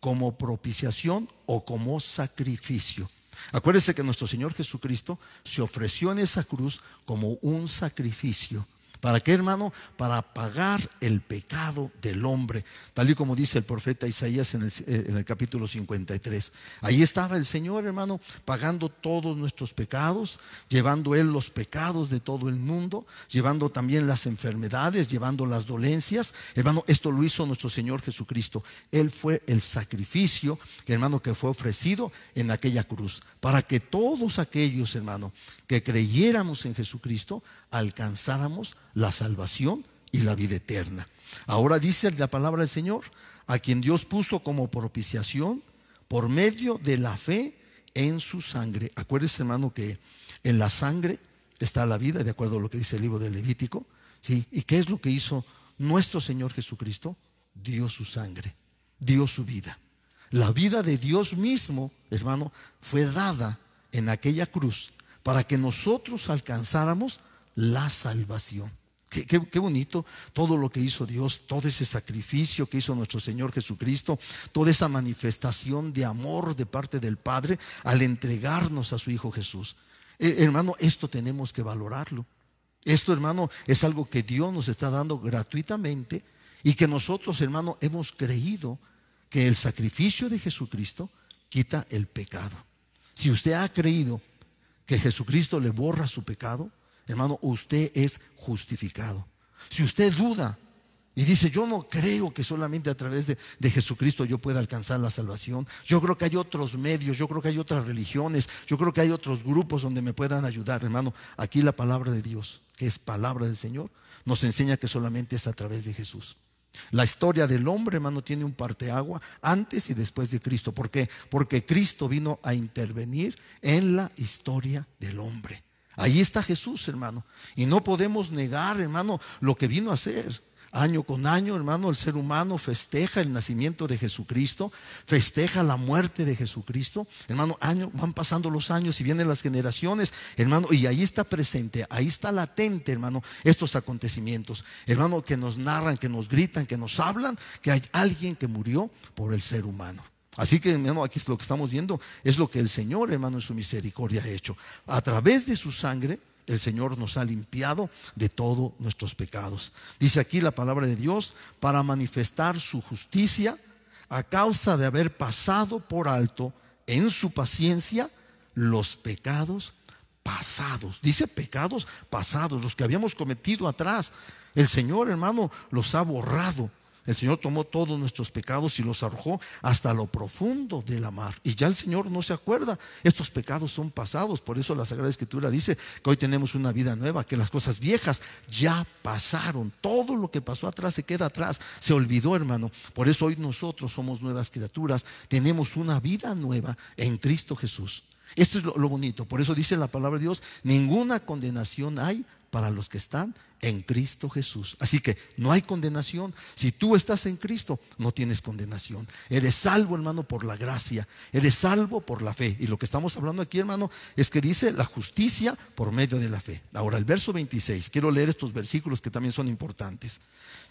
como propiciación o como sacrificio. Acuérdese que nuestro Señor Jesucristo se ofreció en esa cruz como un sacrificio. ¿Para qué, hermano? Para pagar el pecado del hombre, tal y como dice el profeta Isaías en el, eh, en el capítulo 53. Ahí estaba el Señor, hermano, pagando todos nuestros pecados, llevando Él los pecados de todo el mundo, llevando también las enfermedades, llevando las dolencias. Hermano, esto lo hizo nuestro Señor Jesucristo. Él fue el sacrificio, hermano, que fue ofrecido en aquella cruz, para que todos aquellos, hermano, que creyéramos en Jesucristo, alcanzáramos la salvación y la vida eterna. Ahora dice la palabra del Señor, a quien Dios puso como propiciación por medio de la fe en su sangre. Acuérdese, hermano, que en la sangre está la vida, de acuerdo a lo que dice el libro de Levítico. ¿sí? ¿Y qué es lo que hizo nuestro Señor Jesucristo? Dio su sangre, dio su vida. La vida de Dios mismo, hermano, fue dada en aquella cruz para que nosotros alcanzáramos la salvación. Qué, qué- qué bonito todo lo que hizo Dios, todo ese sacrificio que hizo nuestro Señor Jesucristo, toda esa manifestación de amor de parte del Padre al entregarnos a su Hijo Jesús. Eh, hermano, esto tenemos que valorarlo. Esto, hermano, es algo que Dios nos está dando gratuitamente y que nosotros, hermano, hemos creído que el sacrificio de Jesucristo quita el pecado. Si usted ha creído que Jesucristo le borra su pecado, hermano, usted es justificado. Si usted duda y dice, yo no creo que solamente a través de, de Jesucristo yo pueda alcanzar la salvación, yo creo que hay otros medios, yo creo que hay otras religiones, yo creo que hay otros grupos donde me puedan ayudar, hermano, aquí la palabra de Dios, que es palabra del Señor, nos enseña que solamente es a través de Jesús. La historia del hombre, hermano, tiene un parteagua antes y después de Cristo. ¿Por qué? Porque Cristo vino a intervenir en la historia del hombre. Ahí está Jesús, hermano. Y no podemos negar, hermano, lo que vino a hacer. Año con año, hermano, el ser humano festeja el nacimiento de Jesucristo, festeja la muerte de Jesucristo. Hermano, año, van pasando los años y vienen las generaciones, hermano, y ahí está presente, ahí está latente, hermano, estos acontecimientos. Hermano, que nos narran, que nos gritan, que nos hablan, que hay alguien que murió por el ser humano. Así que, hermano, aquí es lo que estamos viendo, es lo que el Señor, hermano, en su misericordia ha hecho. A través de su sangre, el Señor nos ha limpiado de todos nuestros pecados. Dice aquí la palabra de Dios, para manifestar su justicia a causa de haber pasado por alto en su paciencia los pecados pasados. Dice pecados pasados, los que habíamos cometido atrás. El Señor, hermano, los ha borrado. El Señor tomó todos nuestros pecados y los arrojó hasta lo profundo de la mar. Y ya el Señor no se acuerda. Estos pecados son pasados. Por eso la Sagrada Escritura dice que hoy tenemos una vida nueva, que las cosas viejas ya pasaron. Todo lo que pasó atrás se queda atrás. Se olvidó, hermano. Por eso hoy nosotros somos nuevas criaturas. Tenemos una vida nueva en Cristo Jesús. Esto es lo, bonito. Por eso dice la palabra de Dios, ninguna condenación hay para los que están en Cristo Jesús. Así que no hay condenación. Si tú estás en Cristo, no tienes condenación. Eres salvo, hermano, por la gracia. Eres salvo por la fe. Y lo que estamos hablando aquí, hermano, es que dice la justicia por medio de la fe. Ahora, el verso 26, quiero leer estos versículos que también son importantes.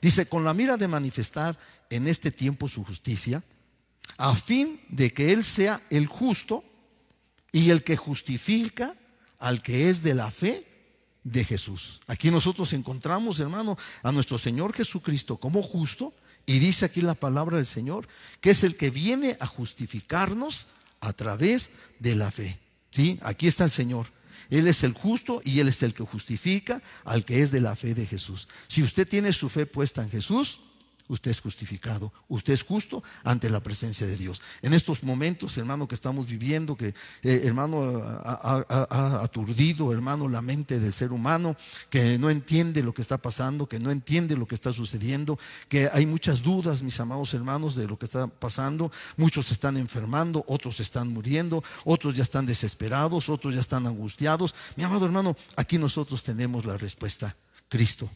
Dice, con la mira de manifestar en este tiempo su justicia, a fin de que Él sea el justo y el que justifica al que es de la fe de Jesús. Aquí nosotros encontramos, hermano, a nuestro Señor Jesucristo como justo y dice aquí la palabra del Señor que es el que viene a justificarnos a través de la fe. ¿Sí? Aquí está el Señor. Él es el justo y Él es el que justifica al que es de la fe de Jesús. Si usted tiene su fe puesta en Jesús, usted es justificado, usted es justo ante la presencia de Dios. En estos momentos, hermano, que estamos viviendo, que eh, hermano ha, ha- aturdido, hermano, la mente del ser humano, que no entiende lo que está pasando, que no entiende lo que está sucediendo, que hay muchas dudas, mis amados hermanos, de lo que está pasando. Muchos están enfermando, otros están muriendo, otros ya están desesperados, otros ya están angustiados. Mi amado hermano, aquí nosotros tenemos la respuesta, Cristo.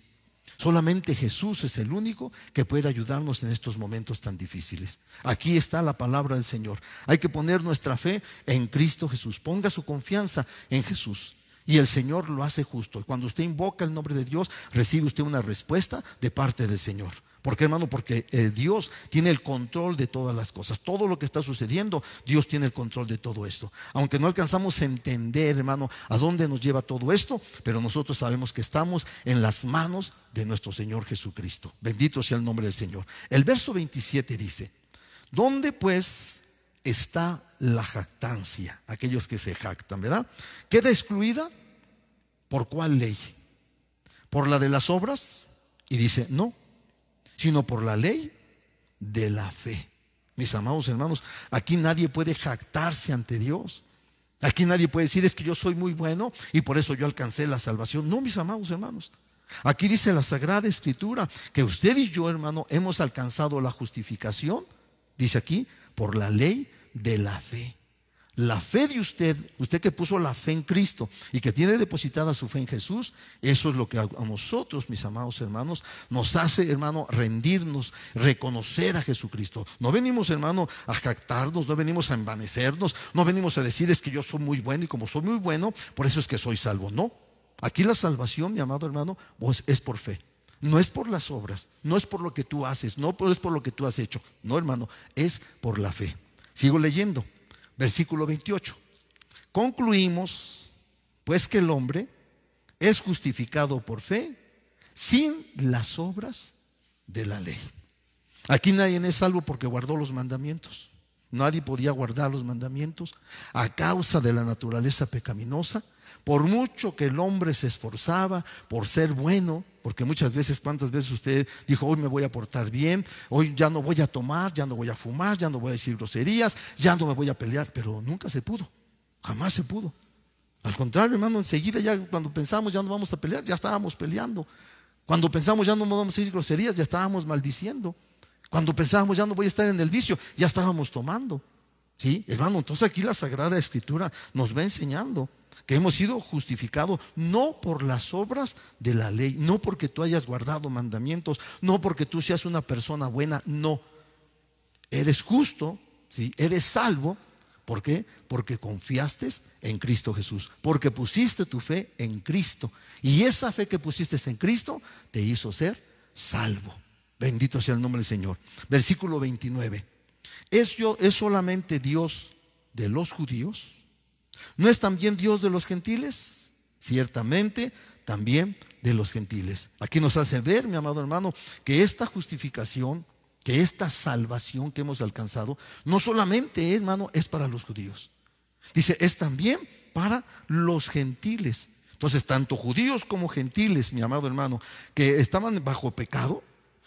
Solamente Jesús es el único que puede ayudarnos en estos momentos tan difíciles. Aquí está la palabra del Señor. Hay que poner nuestra fe en Cristo Jesús. Ponga su confianza en Jesús. Y el Señor lo hace justo. Cuando usted invoca el nombre de Dios, recibe usted una respuesta de parte del Señor. ¿Por qué, hermano? Porque eh, Dios tiene el control de todas las cosas. Todo lo que está sucediendo, Dios tiene el control de todo esto. Aunque no alcanzamos a entender, hermano, a dónde nos lleva todo esto, pero nosotros sabemos que estamos en las manos de nuestro Señor Jesucristo. Bendito sea el nombre del Señor. El verso 27 dice, ¿dónde pues está la jactancia? Aquellos que se jactan, ¿verdad? ¿Queda excluida? ¿Por cuál ley? ¿Por la de las obras? Y dice, no, sino por la ley de la fe. Mis amados hermanos, aquí nadie puede jactarse ante Dios. Aquí nadie puede decir es que yo soy muy bueno y por eso yo alcancé la salvación. No, mis amados hermanos. Aquí dice la Sagrada Escritura que usted y yo, hermano, hemos alcanzado la justificación, dice aquí, por la ley de la fe. La fe de usted, usted que puso la fe en Cristo y que tiene depositada su fe en Jesús, eso es lo que a nosotros, mis amados hermanos, nos hace, hermano, rendirnos, reconocer a Jesucristo. No venimos, hermano, a jactarnos, no venimos a envanecernos, no venimos a decir es que yo soy muy bueno y como soy muy bueno, por eso es que soy salvo. No. Aquí la salvación, mi amado hermano, es por fe. No es por las obras, no es por lo que tú haces, no es por lo que tú has hecho. No, hermano, es por la fe. Sigo leyendo. Versículo 28. Concluimos, pues que el hombre es justificado por fe sin las obras de la ley. Aquí nadie es salvo porque guardó los mandamientos. Nadie podía guardar los mandamientos a causa de la naturaleza pecaminosa. Por mucho que el hombre se esforzaba por ser bueno, porque muchas veces, cuántas veces usted dijo, hoy me voy a portar bien, hoy ya no voy a tomar, ya no voy a fumar, ya no voy a decir groserías, ya no me voy a pelear, pero nunca se pudo, jamás se pudo. Al contrario, hermano, enseguida ya cuando pensamos ya no vamos a pelear, ya estábamos peleando. Cuando pensamos ya no vamos a decir groserías, ya estábamos maldiciendo. Cuando pensábamos ya no voy a estar en el vicio, ya estábamos tomando. ¿Sí? Hermano, entonces aquí la Sagrada Escritura nos va enseñando que hemos sido justificados no por las obras de la ley, no porque tú hayas guardado mandamientos, no porque tú seas una persona buena, no. Eres justo, ¿sí? eres salvo. ¿Por qué? Porque confiaste en Cristo Jesús, porque pusiste tu fe en Cristo. Y esa fe que pusiste en Cristo te hizo ser salvo. Bendito sea el nombre del Señor. Versículo 29. ¿Es, yo, ¿Es solamente Dios de los judíos? ¿No es también Dios de los gentiles? Ciertamente, también de los gentiles. Aquí nos hace ver, mi amado hermano, que esta justificación, que esta salvación que hemos alcanzado, no solamente, hermano, es para los judíos. Dice, es también para los gentiles. Entonces, tanto judíos como gentiles, mi amado hermano, que estaban bajo pecado,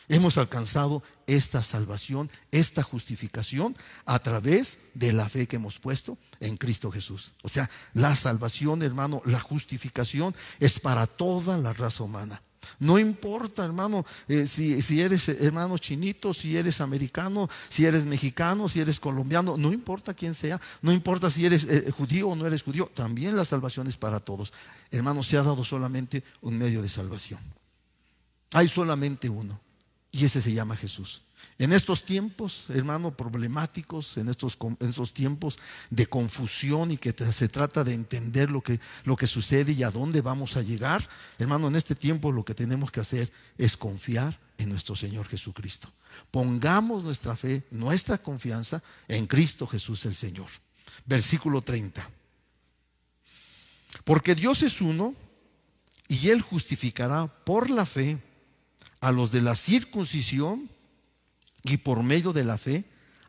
hemos alcanzado esta salvación, esta justificación a través de la fe que hemos puesto en Cristo Jesús. O sea, la salvación, hermano, la justificación es para toda la raza humana. No importa, hermano, eh, si, si, eres eh, hermano chinito, si eres americano, si eres mexicano, si eres colombiano, no importa quién sea, no importa si eres eh, judío o no eres judío, también la salvación es para todos. Hermano, se ha dado solamente un medio de salvación. Hay solamente uno, y ese se llama Jesús. En estos tiempos, hermano, problemáticos, en estos, en estos tiempos de confusión y que se trata de entender lo que, lo que sucede y a dónde vamos a llegar, hermano, en este tiempo lo que tenemos que hacer es confiar en nuestro Señor Jesucristo. Pongamos nuestra fe, nuestra confianza en Cristo Jesús el Señor. Versículo 30. Porque Dios es uno y Él justificará por la fe a los de la circuncisión y por medio de la fe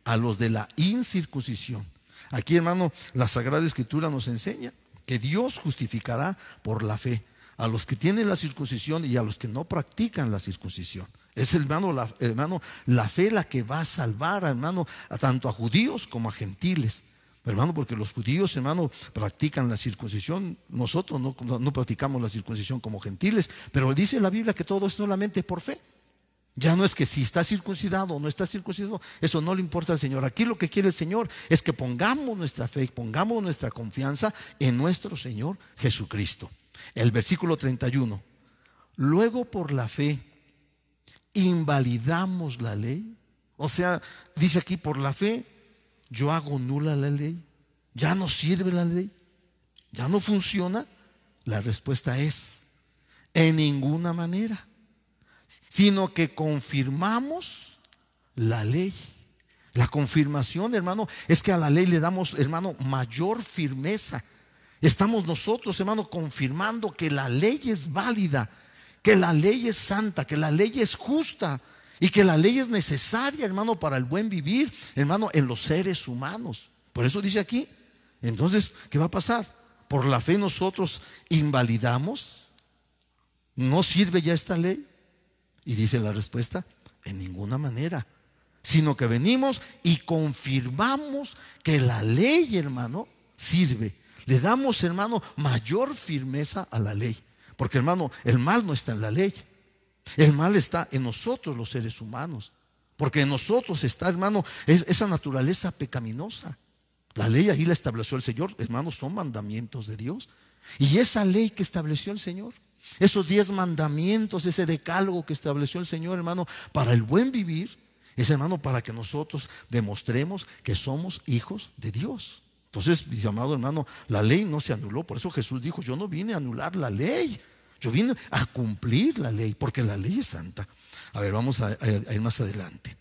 a los de la incircuncisión. Aquí, hermano, la Sagrada Escritura nos enseña que Dios justificará por la fe a los que tienen la circuncisión y a los que no practican la circuncisión. Es hermano la, hermano, la fe la que va a salvar, hermano, a tanto a judíos como a gentiles. Hermano, porque los judíos, hermano, practican la circuncisión. Nosotros no, no practicamos la circuncisión como gentiles. Pero dice la Biblia que todo es solamente por fe. Ya no es que si está circuncidado o no está circuncidado, eso no le importa al Señor. Aquí lo que quiere el Señor es que pongamos nuestra fe, pongamos nuestra confianza en nuestro Señor Jesucristo. El versículo 31. Luego por la fe invalidamos la ley. O sea, dice aquí por la fe yo hago nula la ley. Ya no sirve la ley. Ya no funciona. La respuesta es en ninguna manera sino que confirmamos la ley. La confirmación, hermano, es que a la ley le damos, hermano, mayor firmeza. Estamos nosotros, hermano, confirmando que la ley es válida, que la ley es santa, que la ley es justa y que la ley es necesaria, hermano, para el buen vivir, hermano, en los seres humanos. Por eso dice aquí, entonces, ¿qué va a pasar? Por la fe nosotros invalidamos, no sirve ya esta ley. Y dice la respuesta, en ninguna manera, sino que venimos y confirmamos que la ley, hermano, sirve. Le damos, hermano, mayor firmeza a la ley. Porque, hermano, el mal no está en la ley. El mal está en nosotros los seres humanos. Porque en nosotros está, hermano, es esa naturaleza pecaminosa. La ley ahí la estableció el Señor, hermanos, son mandamientos de Dios. Y esa ley que estableció el Señor esos diez mandamientos, ese decálogo que estableció el Señor, hermano, para el buen vivir, es hermano para que nosotros demostremos que somos hijos de Dios. Entonces, mi amado hermano, la ley no se anuló. Por eso Jesús dijo, yo no vine a anular la ley. Yo vine a cumplir la ley, porque la ley es santa. A ver, vamos a, ir más adelante.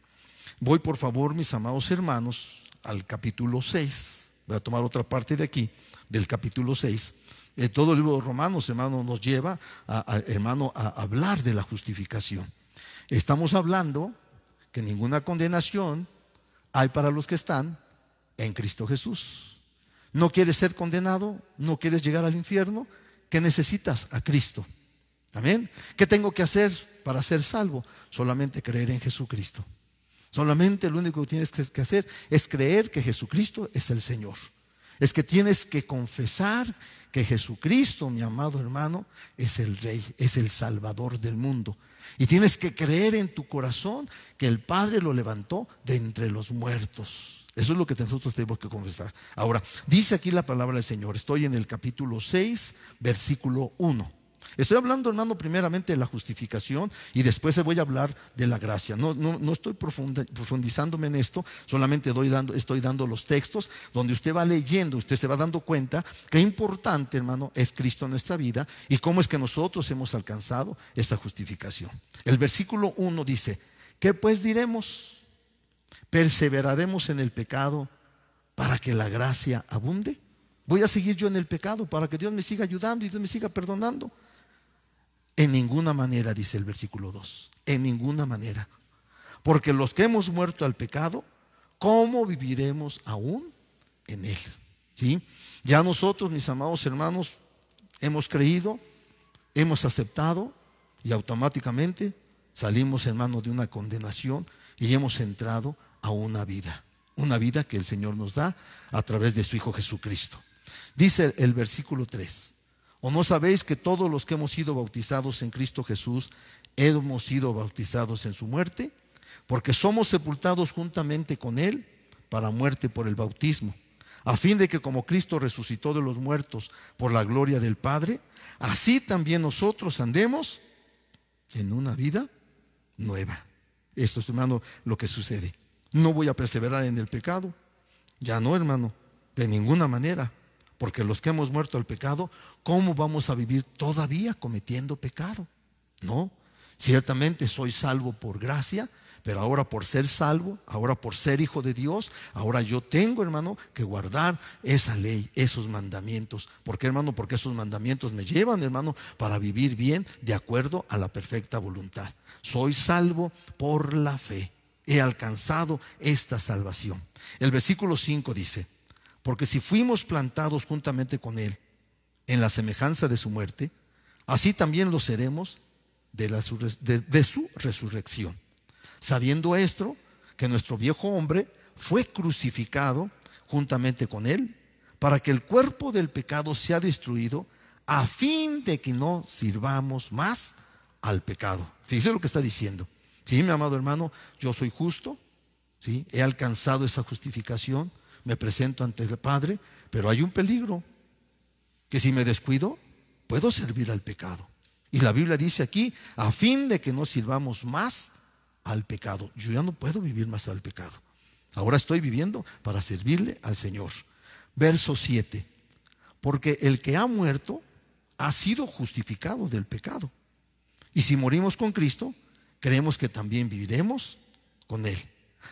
Voy, por favor, mis amados hermanos, al capítulo 6. Voy a tomar otra parte de aquí, del capítulo 6. Eh, todo el libro de Romanos, hermano, nos lleva, a- hermano, a hablar de la justificación. Estamos hablando que ninguna condenación hay para los que están en Cristo Jesús. No quieres ser condenado, no quieres llegar al infierno, ¿qué necesitas? A Cristo. Amén. ¿Qué tengo que hacer para ser salvo? Solamente creer en Jesucristo. Solamente lo único que tienes que que hacer es creer que Jesucristo es el Señor. Es que tienes que confesar que Jesucristo, mi amado hermano, es el Rey, es el Salvador del mundo. Y tienes que creer en tu corazón que el Padre lo levantó de entre los muertos. Eso es lo que nosotros tenemos que confesar. Ahora, dice aquí la palabra del Señor. Estoy en el capítulo 6, versículo 1. Estoy hablando, hermano, primeramente de la justificación y después voy a hablar de la gracia. No, no, no estoy profundizándome en esto, solamente doy dando, estoy dando los textos donde usted va leyendo, usted se va dando cuenta qué importante, hermano, es Cristo en nuestra vida y cómo es que nosotros hemos alcanzado esta justificación. El versículo 1 dice, ¿qué pues diremos? ¿Perseveraremos en el pecado para que la gracia abunde? ¿Voy a seguir yo en el pecado para que Dios me siga ayudando y Dios me siga perdonando? En ninguna manera, dice el versículo 2, en ninguna manera. Porque los que hemos muerto al pecado, ¿cómo viviremos aún en él? ¿Sí? Ya nosotros, mis amados hermanos, hemos creído, hemos aceptado y automáticamente salimos, hermano, de una condenación y hemos entrado a una vida, una vida que el Señor nos da a través de su Hijo Jesucristo. Dice el versículo 3, ¿o no sabéis que todos los que hemos sido bautizados en Cristo Jesús hemos sido bautizados en su muerte? Porque somos sepultados juntamente con Él para muerte por el bautismo, a fin de que como Cristo resucitó de los muertos por la gloria del Padre, así también nosotros andemos en una vida nueva. Esto es, hermano, lo que sucede. No voy a perseverar en el pecado. Ya no, hermano, de ninguna manera. Porque los que hemos muerto al pecado, ¿cómo vamos a vivir todavía cometiendo pecado? No, ciertamente soy salvo por gracia, pero ahora por ser salvo, ahora por ser hijo de Dios, ahora yo tengo, hermano, que guardar esa ley, esos mandamientos. ¿Por qué, hermano? Porque esos mandamientos me llevan, hermano, para vivir bien de acuerdo a la perfecta voluntad. Soy salvo por la fe. He alcanzado esta salvación. El versículo 5 dice, porque si fuimos plantados juntamente con Él en la semejanza de su muerte, así también lo seremos de, su resurrección. Sabiendo esto, que nuestro viejo hombre fue crucificado juntamente con Él, para que el cuerpo del pecado sea destruido, a fin de que no sirvamos más al pecado. Fíjese lo que está diciendo. Sí, mi amado hermano, yo soy justo, ¿sí? he alcanzado esa justificación, me presento ante el Padre, pero hay un peligro, que si me descuido, puedo servir al pecado. Y la Biblia dice aquí, a fin de que no sirvamos más al pecado. Yo ya no puedo vivir más al pecado. Ahora estoy viviendo para servirle al Señor. Verso 7. Porque el que ha muerto ha sido justificado del pecado. Y si morimos con Cristo, creemos que también viviremos con Él.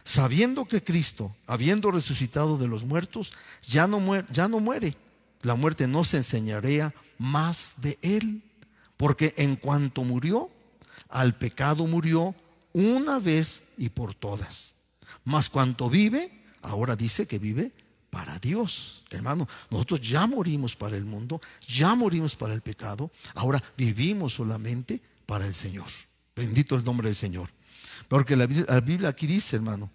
Sabiendo que Cristo, habiendo resucitado de los muertos, ya no muere, ya no muere. La muerte no se enseñarea más de Él. Porque en cuanto murió, al pecado murió una vez y por todas. Mas cuanto vive, ahora dice que vive para Dios. Hermano, nosotros ya morimos para el mundo, ya morimos para el pecado, ahora vivimos solamente para el Señor. Bendito el nombre del Señor. Porque la, Bi- la Biblia aquí dice, hermano,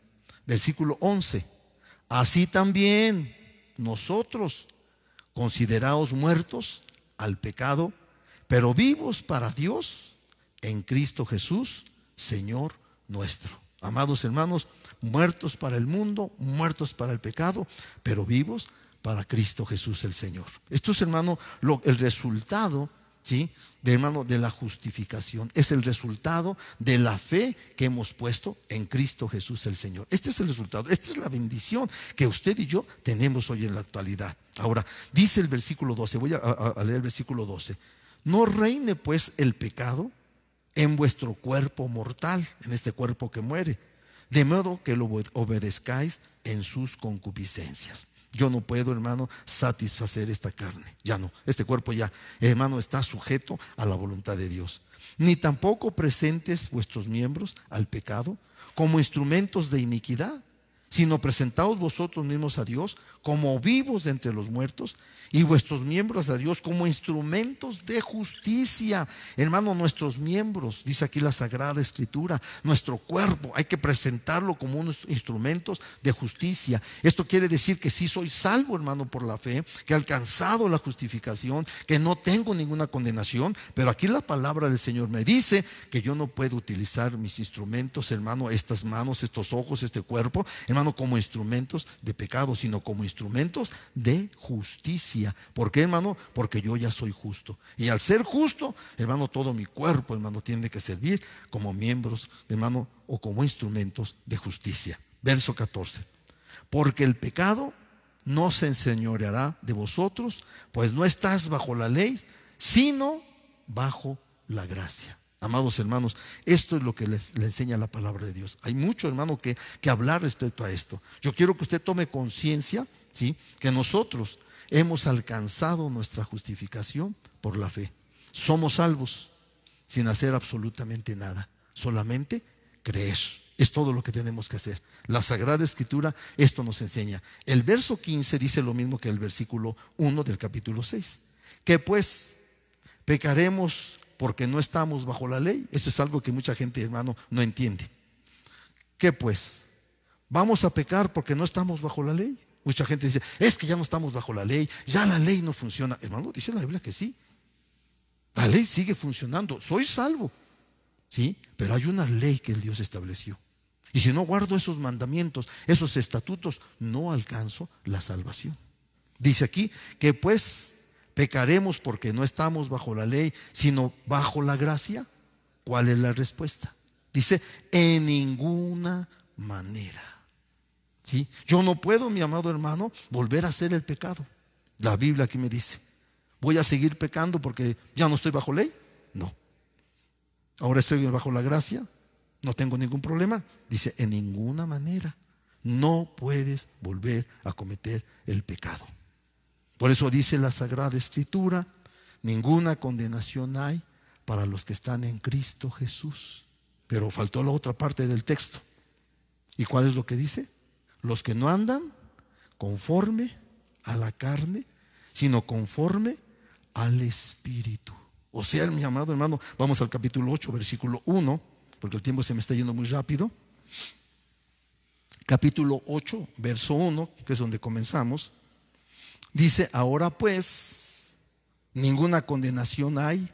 versículo 11, así también nosotros, considerados muertos al pecado, pero vivos para Dios en Cristo Jesús, Señor nuestro. Amados hermanos, muertos para el mundo, muertos para el pecado, pero vivos para Cristo Jesús el Señor. Esto es, hermano, lo- el resultado ¿sí? De hermano, de la justificación. Es el resultado de la fe que hemos puesto en Cristo Jesús el Señor. Este es el resultado, esta es la bendición que usted y yo tenemos hoy en la actualidad. Ahora, dice el versículo 12, voy a, leer el versículo 12. No reine pues el pecado en vuestro cuerpo mortal, en este cuerpo que muere, de modo que lo obede- obedezcáis en sus concupiscencias. Yo no puedo, hermano, satisfacer esta carne. Ya no. Este cuerpo ya, hermano, está sujeto a la voluntad de Dios. Ni tampoco presentes vuestros miembros al pecado como instrumentos de iniquidad, sino presentaos vosotros mismos a Dios como vivos de entre los muertos y vuestros miembros a Dios como instrumentos de justicia. Hermano, nuestros miembros, dice aquí la Sagrada Escritura, nuestro cuerpo, hay que presentarlo como unos instrumentos de justicia. Esto quiere decir que sí soy salvo, hermano, por la fe, que he alcanzado la justificación, que no tengo ninguna condenación, pero aquí la palabra del Señor me dice que yo no puedo utilizar mis instrumentos, hermano, estas manos, estos ojos, este cuerpo, hermano, como instrumentos de pecado, sino como instrumentos de justicia. ¿Por qué, hermano? Porque yo ya soy justo. Y al ser justo, hermano, todo mi cuerpo, hermano, tiene que servir como miembros, hermano, o como instrumentos de justicia. Verso 14. Porque el pecado no se enseñoreará de vosotros, pues no estás bajo la ley, sino bajo la gracia. Amados hermanos, esto es lo que les, le enseña la palabra de Dios. Hay mucho, hermano, que, que hablar respecto a esto. Yo quiero que usted tome conciencia, ¿sí? Que nosotros hemos alcanzado nuestra justificación por la fe. Somos salvos sin hacer absolutamente nada, solamente creer. Es todo lo que tenemos que hacer. La Sagrada Escritura esto nos enseña. El verso 15 dice lo mismo que el versículo 1 del capítulo 6. Que pues pecaremos porque no estamos bajo la ley. Eso es algo que mucha gente, hermano, no entiende. ¿Qué pues? ¿Vamos a pecar porque no estamos bajo la ley? Mucha gente dice, es que ya no estamos bajo la ley, ya la ley no funciona. Hermano, dice la Biblia que sí. La ley sigue funcionando, soy salvo. ¿Sí? Pero hay una ley que el Dios estableció. Y si no guardo esos mandamientos, esos estatutos, no alcanzo la salvación. Dice aquí que pues pecaremos porque no estamos bajo la ley, sino bajo la gracia. ¿Cuál es la respuesta? Dice, en ninguna manera. ¿Sí? Yo no puedo, mi amado hermano, volver a hacer el pecado. La Biblia aquí me dice, ¿voy a seguir pecando porque ya no estoy bajo ley? No. Ahora estoy bajo la gracia, no tengo ningún problema. Dice, en ninguna manera. No puedes volver a cometer el pecado. Por eso dice la Sagrada Escritura, ninguna condenación hay para los que están en Cristo Jesús. Pero faltó la otra parte del texto. ¿Y cuál es lo que dice? Los que no andan conforme a la carne, sino conforme al Espíritu. O sea, mi amado hermano, vamos al capítulo 8, versículo 1, porque el tiempo se me está yendo muy rápido. Capítulo 8, verso 1, que es donde comenzamos. Dice, ahora pues, ninguna condenación hay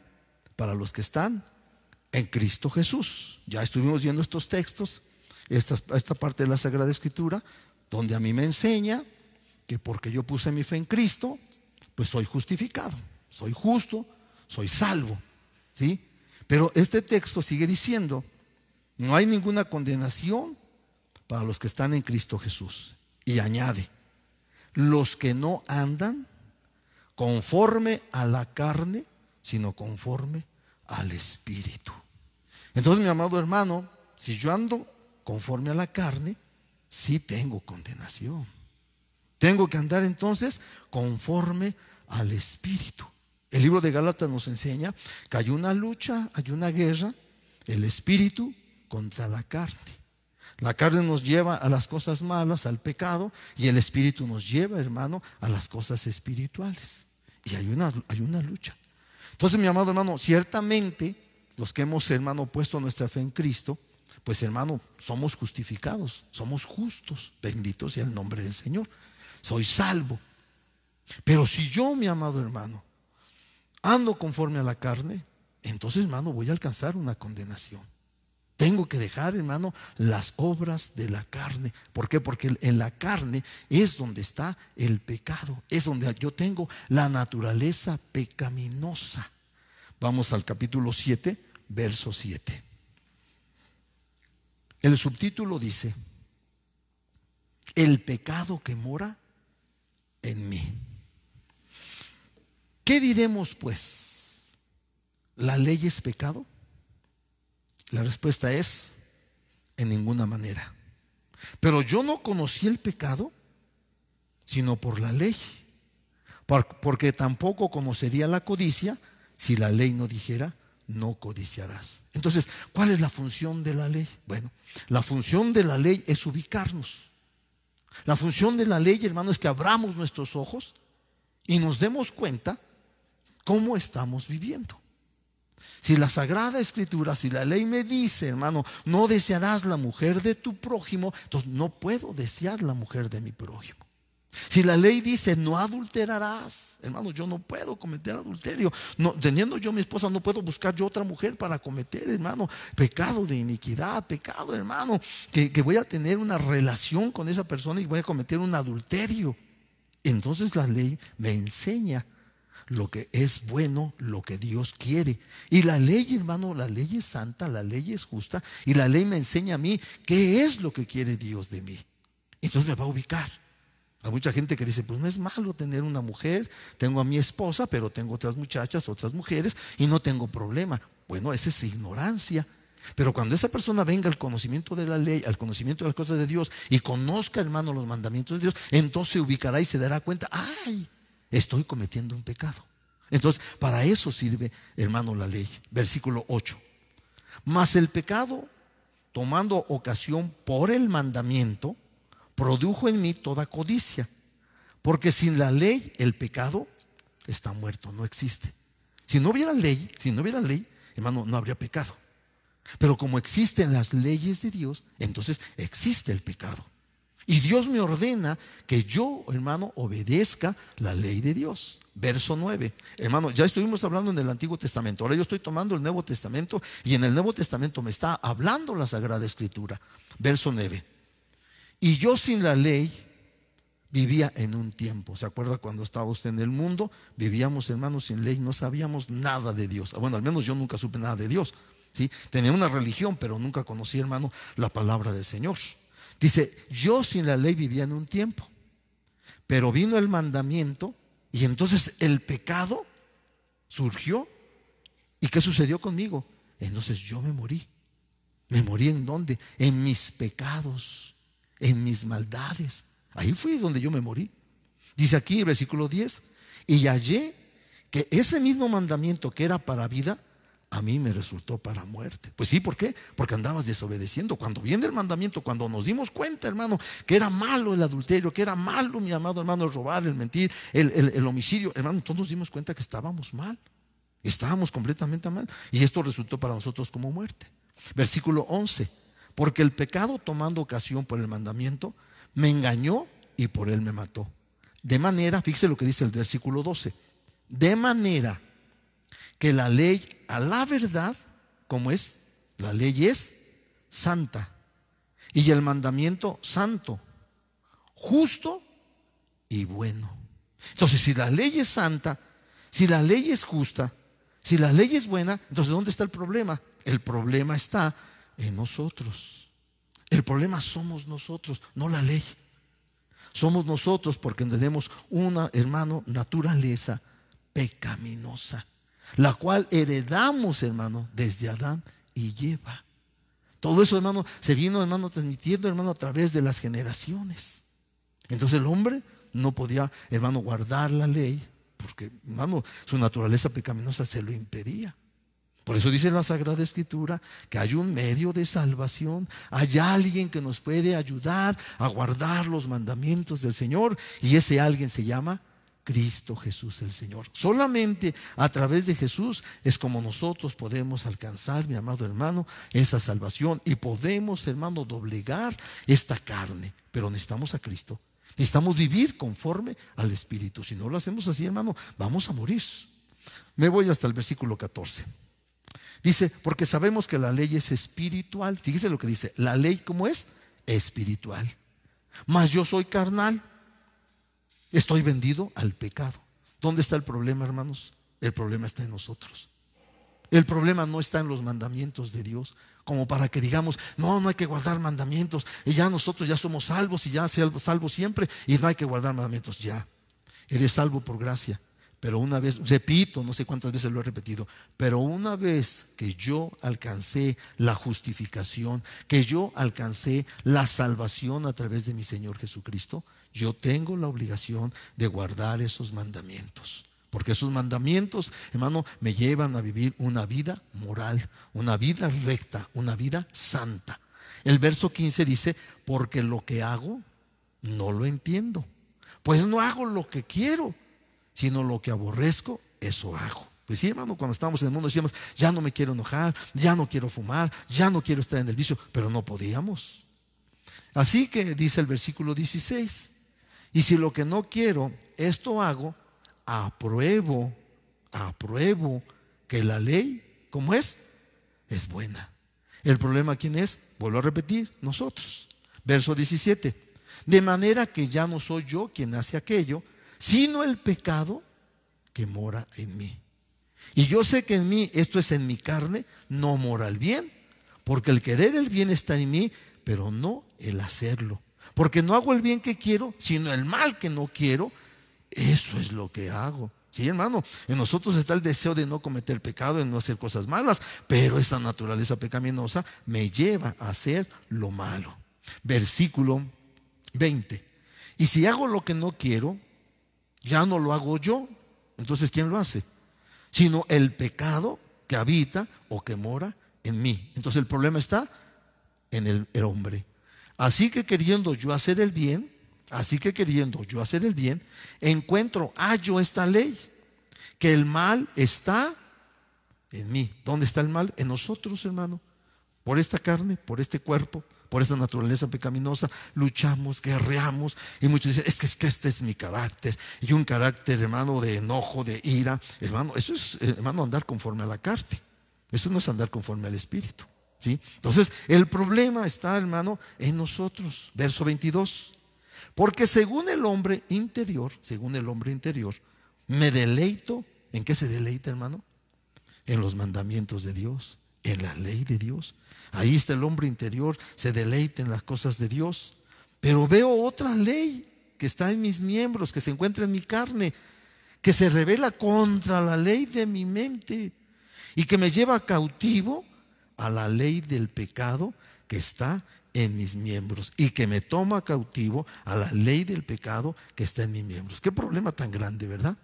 para los que están en Cristo Jesús. Ya estuvimos viendo estos textos, esta, esta parte de la Sagrada Escritura, donde a mí me enseña que porque yo puse mi fe en Cristo, pues soy justificado, soy justo, soy salvo. ¿Sí? Pero este texto sigue diciendo, no hay ninguna condenación para los que están en Cristo Jesús. Y añade, los que no andan conforme a la carne, sino conforme al Espíritu. Entonces, mi amado hermano, si yo ando conforme a la carne, sí tengo condenación. Tengo que andar entonces conforme al Espíritu. El libro de Gálatas nos enseña que hay una lucha, hay una guerra, el Espíritu contra la carne. La carne nos lleva a las cosas malas, al pecado, y el Espíritu nos lleva, hermano, a las cosas espirituales. Y hay una, hay una lucha. Entonces, mi amado hermano, ciertamente los que hemos, hermano, puesto nuestra fe en Cristo, pues hermano, somos justificados, somos justos, bendito sea el nombre del Señor. Soy salvo. Pero si yo, mi amado hermano, ando conforme a la carne, entonces, hermano, voy a alcanzar una condenación. Tengo que dejar, hermano, las obras de la carne. ¿Por qué? Porque en la carne es donde está el pecado, es donde yo tengo la naturaleza pecaminosa. Vamos al capítulo 7, verso 7. El subtítulo dice, el pecado que mora en mí. ¿Qué diremos pues? ¿La ley es pecado? La respuesta es, en ninguna manera. Pero yo no conocí el pecado, sino por la ley. Por- Porque tampoco conocería la codicia si la ley no dijera, no codiciarás. Entonces, ¿cuál es la función de la ley? Bueno, la función de la ley es ubicarnos. La función de la ley, hermano, es que abramos nuestros ojos y nos demos cuenta cómo estamos viviendo. Si la Sagrada Escritura, si la ley me dice, hermano, no desearás la mujer de tu prójimo, entonces no puedo desear la mujer de mi prójimo. Si la ley dice no adulterarás, hermano, yo no puedo cometer adulterio. No, teniendo yo mi esposa, no puedo buscar yo otra mujer para cometer, hermano, pecado de iniquidad, pecado, hermano, que, que voy a tener una relación con esa persona y voy a cometer un adulterio. Entonces la ley me enseña lo que es bueno, lo que Dios quiere. Y la ley, hermano, la ley es santa, la ley es justa, y la ley me enseña a mí qué es lo que quiere Dios de mí. Entonces me va a ubicar. Hay mucha gente que dice, pues no es malo tener una mujer, tengo a mi esposa, pero tengo otras muchachas, otras mujeres, y no tengo problema. Bueno, esa es ignorancia. Pero cuando esa persona venga al conocimiento de la ley, al conocimiento de las cosas de Dios, y conozca, hermano, los mandamientos de Dios, entonces se ubicará y se dará cuenta, ay, estoy cometiendo un pecado. Entonces, para eso sirve, hermano, la ley. Versículo 8. Mas el pecado, tomando ocasión por el mandamiento, produjo en mí toda codicia. Porque sin la ley el pecado está muerto, no existe. Si no hubiera ley, si no hubiera ley, hermano, no habría pecado. Pero como existen las leyes de Dios, entonces existe el pecado. Y Dios me ordena que yo, hermano, obedezca la ley de Dios. Verso 9. Hermano, ya estuvimos hablando en el Antiguo Testamento. Ahora yo estoy tomando el Nuevo Testamento y en el Nuevo Testamento me está hablando la Sagrada Escritura. Verso 9. Y yo sin la ley vivía en un tiempo. ¿Se acuerda cuando estaba usted en el mundo? Vivíamos, hermanos, sin ley, no sabíamos nada de Dios. Bueno, al menos yo nunca supe nada de Dios. ¿sí? Tenía una religión, pero nunca conocí, hermano, la palabra del Señor. Dice, yo sin la ley vivía en un tiempo, pero vino el mandamiento y entonces el pecado surgió. ¿Y qué sucedió conmigo? Entonces yo me morí. ¿Me morí en dónde? En mis pecados, en mis maldades. Ahí fue donde yo me morí. Dice aquí, versículo 10, y hallé que ese mismo mandamiento que era para vida, a mí me resultó para muerte. Pues sí, ¿por qué? Porque andabas desobedeciendo. Cuando viene el mandamiento, cuando nos dimos cuenta, hermano, que era malo el adulterio, que era malo, mi amado hermano, el robar, el mentir, el, el- el homicidio, hermano, todos nos dimos cuenta que estábamos mal. Estábamos completamente mal. Y esto resultó para nosotros como muerte. Versículo 11. Porque el pecado tomando ocasión por el mandamiento, me engañó y por él me mató. De manera, fíjese lo que dice el versículo 12. De manera que la ley a la verdad, como es, la ley es santa. Y el mandamiento santo, justo y bueno. Entonces, si la ley es santa, si la ley es justa, si la ley es buena, entonces ¿dónde está el problema? El problema está en nosotros. El problema somos nosotros, no la ley. Somos nosotros porque tenemos una, hermano, naturaleza pecaminosa, la cual heredamos, hermano, desde Adán y Eva. Todo eso, hermano, se vino, hermano, transmitiendo, hermano, a través de las generaciones. Entonces el hombre no podía, hermano, guardar la ley, porque, hermano, su naturaleza pecaminosa se lo impedía. Por eso dice la Sagrada Escritura que hay un medio de salvación, hay alguien que nos puede ayudar a guardar los mandamientos del Señor y ese alguien se llama Cristo Jesús el Señor. Solamente a través de Jesús es como nosotros podemos alcanzar, mi amado hermano, esa salvación y podemos, hermano, doblegar esta carne, pero necesitamos a Cristo. Necesitamos vivir conforme al Espíritu. Si no lo hacemos así, hermano, vamos a morir. Me voy hasta el versículo 14. Dice, porque sabemos que la ley es espiritual. Fíjese lo que dice, la ley como es espiritual. Mas yo soy carnal. Estoy vendido al pecado. ¿Dónde está el problema, hermanos? El problema está en nosotros. El problema no está en los mandamientos de Dios, como para que digamos, no, no hay que guardar mandamientos, y ya nosotros ya somos salvos y ya salvos salvo siempre, y no hay que guardar mandamientos, ya. Eres salvo por gracia. Pero una vez, repito, no sé cuántas veces lo he repetido, pero una vez que yo alcancé la justificación, que yo alcancé la salvación a través de mi Señor Jesucristo, yo tengo la obligación de guardar esos mandamientos. Porque esos mandamientos, hermano, me llevan a vivir una vida moral, una vida recta, una vida santa. El verso 15 dice, porque lo que hago no lo entiendo. Pues no hago lo que quiero, sino lo que aborrezco, eso hago. Pues sí, hermano, cuando estábamos en el mundo decíamos, ya no me quiero enojar, ya no quiero fumar, ya no quiero estar en el vicio, pero no podíamos. Así que dice el versículo 16, y si lo que no quiero, esto hago, apruebo, apruebo que la ley, como es, es buena. El problema, ¿quién es? Vuelvo a repetir, nosotros. Verso 17. De manera que ya no soy yo quien hace aquello, sino el pecado que mora en mí. Y yo sé que en mí, esto es en mi carne, no mora el bien, porque el querer el bien está en mí, pero no el hacerlo. Porque no hago el bien que quiero, sino el mal que no quiero, eso es lo que hago. Sí, hermano, en nosotros está el deseo de no cometer pecado, de no hacer cosas malas, pero esta naturaleza pecaminosa me lleva a hacer lo malo. Versículo 20. Y si hago lo que no quiero, ya no lo hago yo. Entonces, ¿quién lo hace? Sino el pecado que habita o que mora en mí. Entonces el problema está en el, hombre. Así que queriendo yo hacer el bien, así que queriendo yo hacer el bien, encuentro, hallo esta ley, que el mal está en mí. ¿Dónde está el mal? En nosotros, hermano. Por esta carne, por este cuerpo, por esta naturaleza pecaminosa, luchamos, guerreamos. Y muchos dicen, es que, es que este es mi carácter. Y un carácter, hermano, de enojo, de ira. Hermano, eso es, hermano, andar conforme a la carne. Eso no es andar conforme al Espíritu. ¿sí? Entonces, el problema está, hermano, en nosotros. Verso 22. Porque según el hombre interior, según el hombre interior, me deleito. ¿En qué se deleita, hermano? En los mandamientos de Dios, en la ley de Dios. Ahí está el hombre interior, se deleita en las cosas de Dios. Pero veo otra ley que está en mis miembros, que se encuentra en mi carne, que se revela contra la ley de mi mente y que me lleva cautivo a la ley del pecado que está en mis miembros y que me toma cautivo a la ley del pecado que está en mis miembros. Qué problema tan grande, ¿verdad?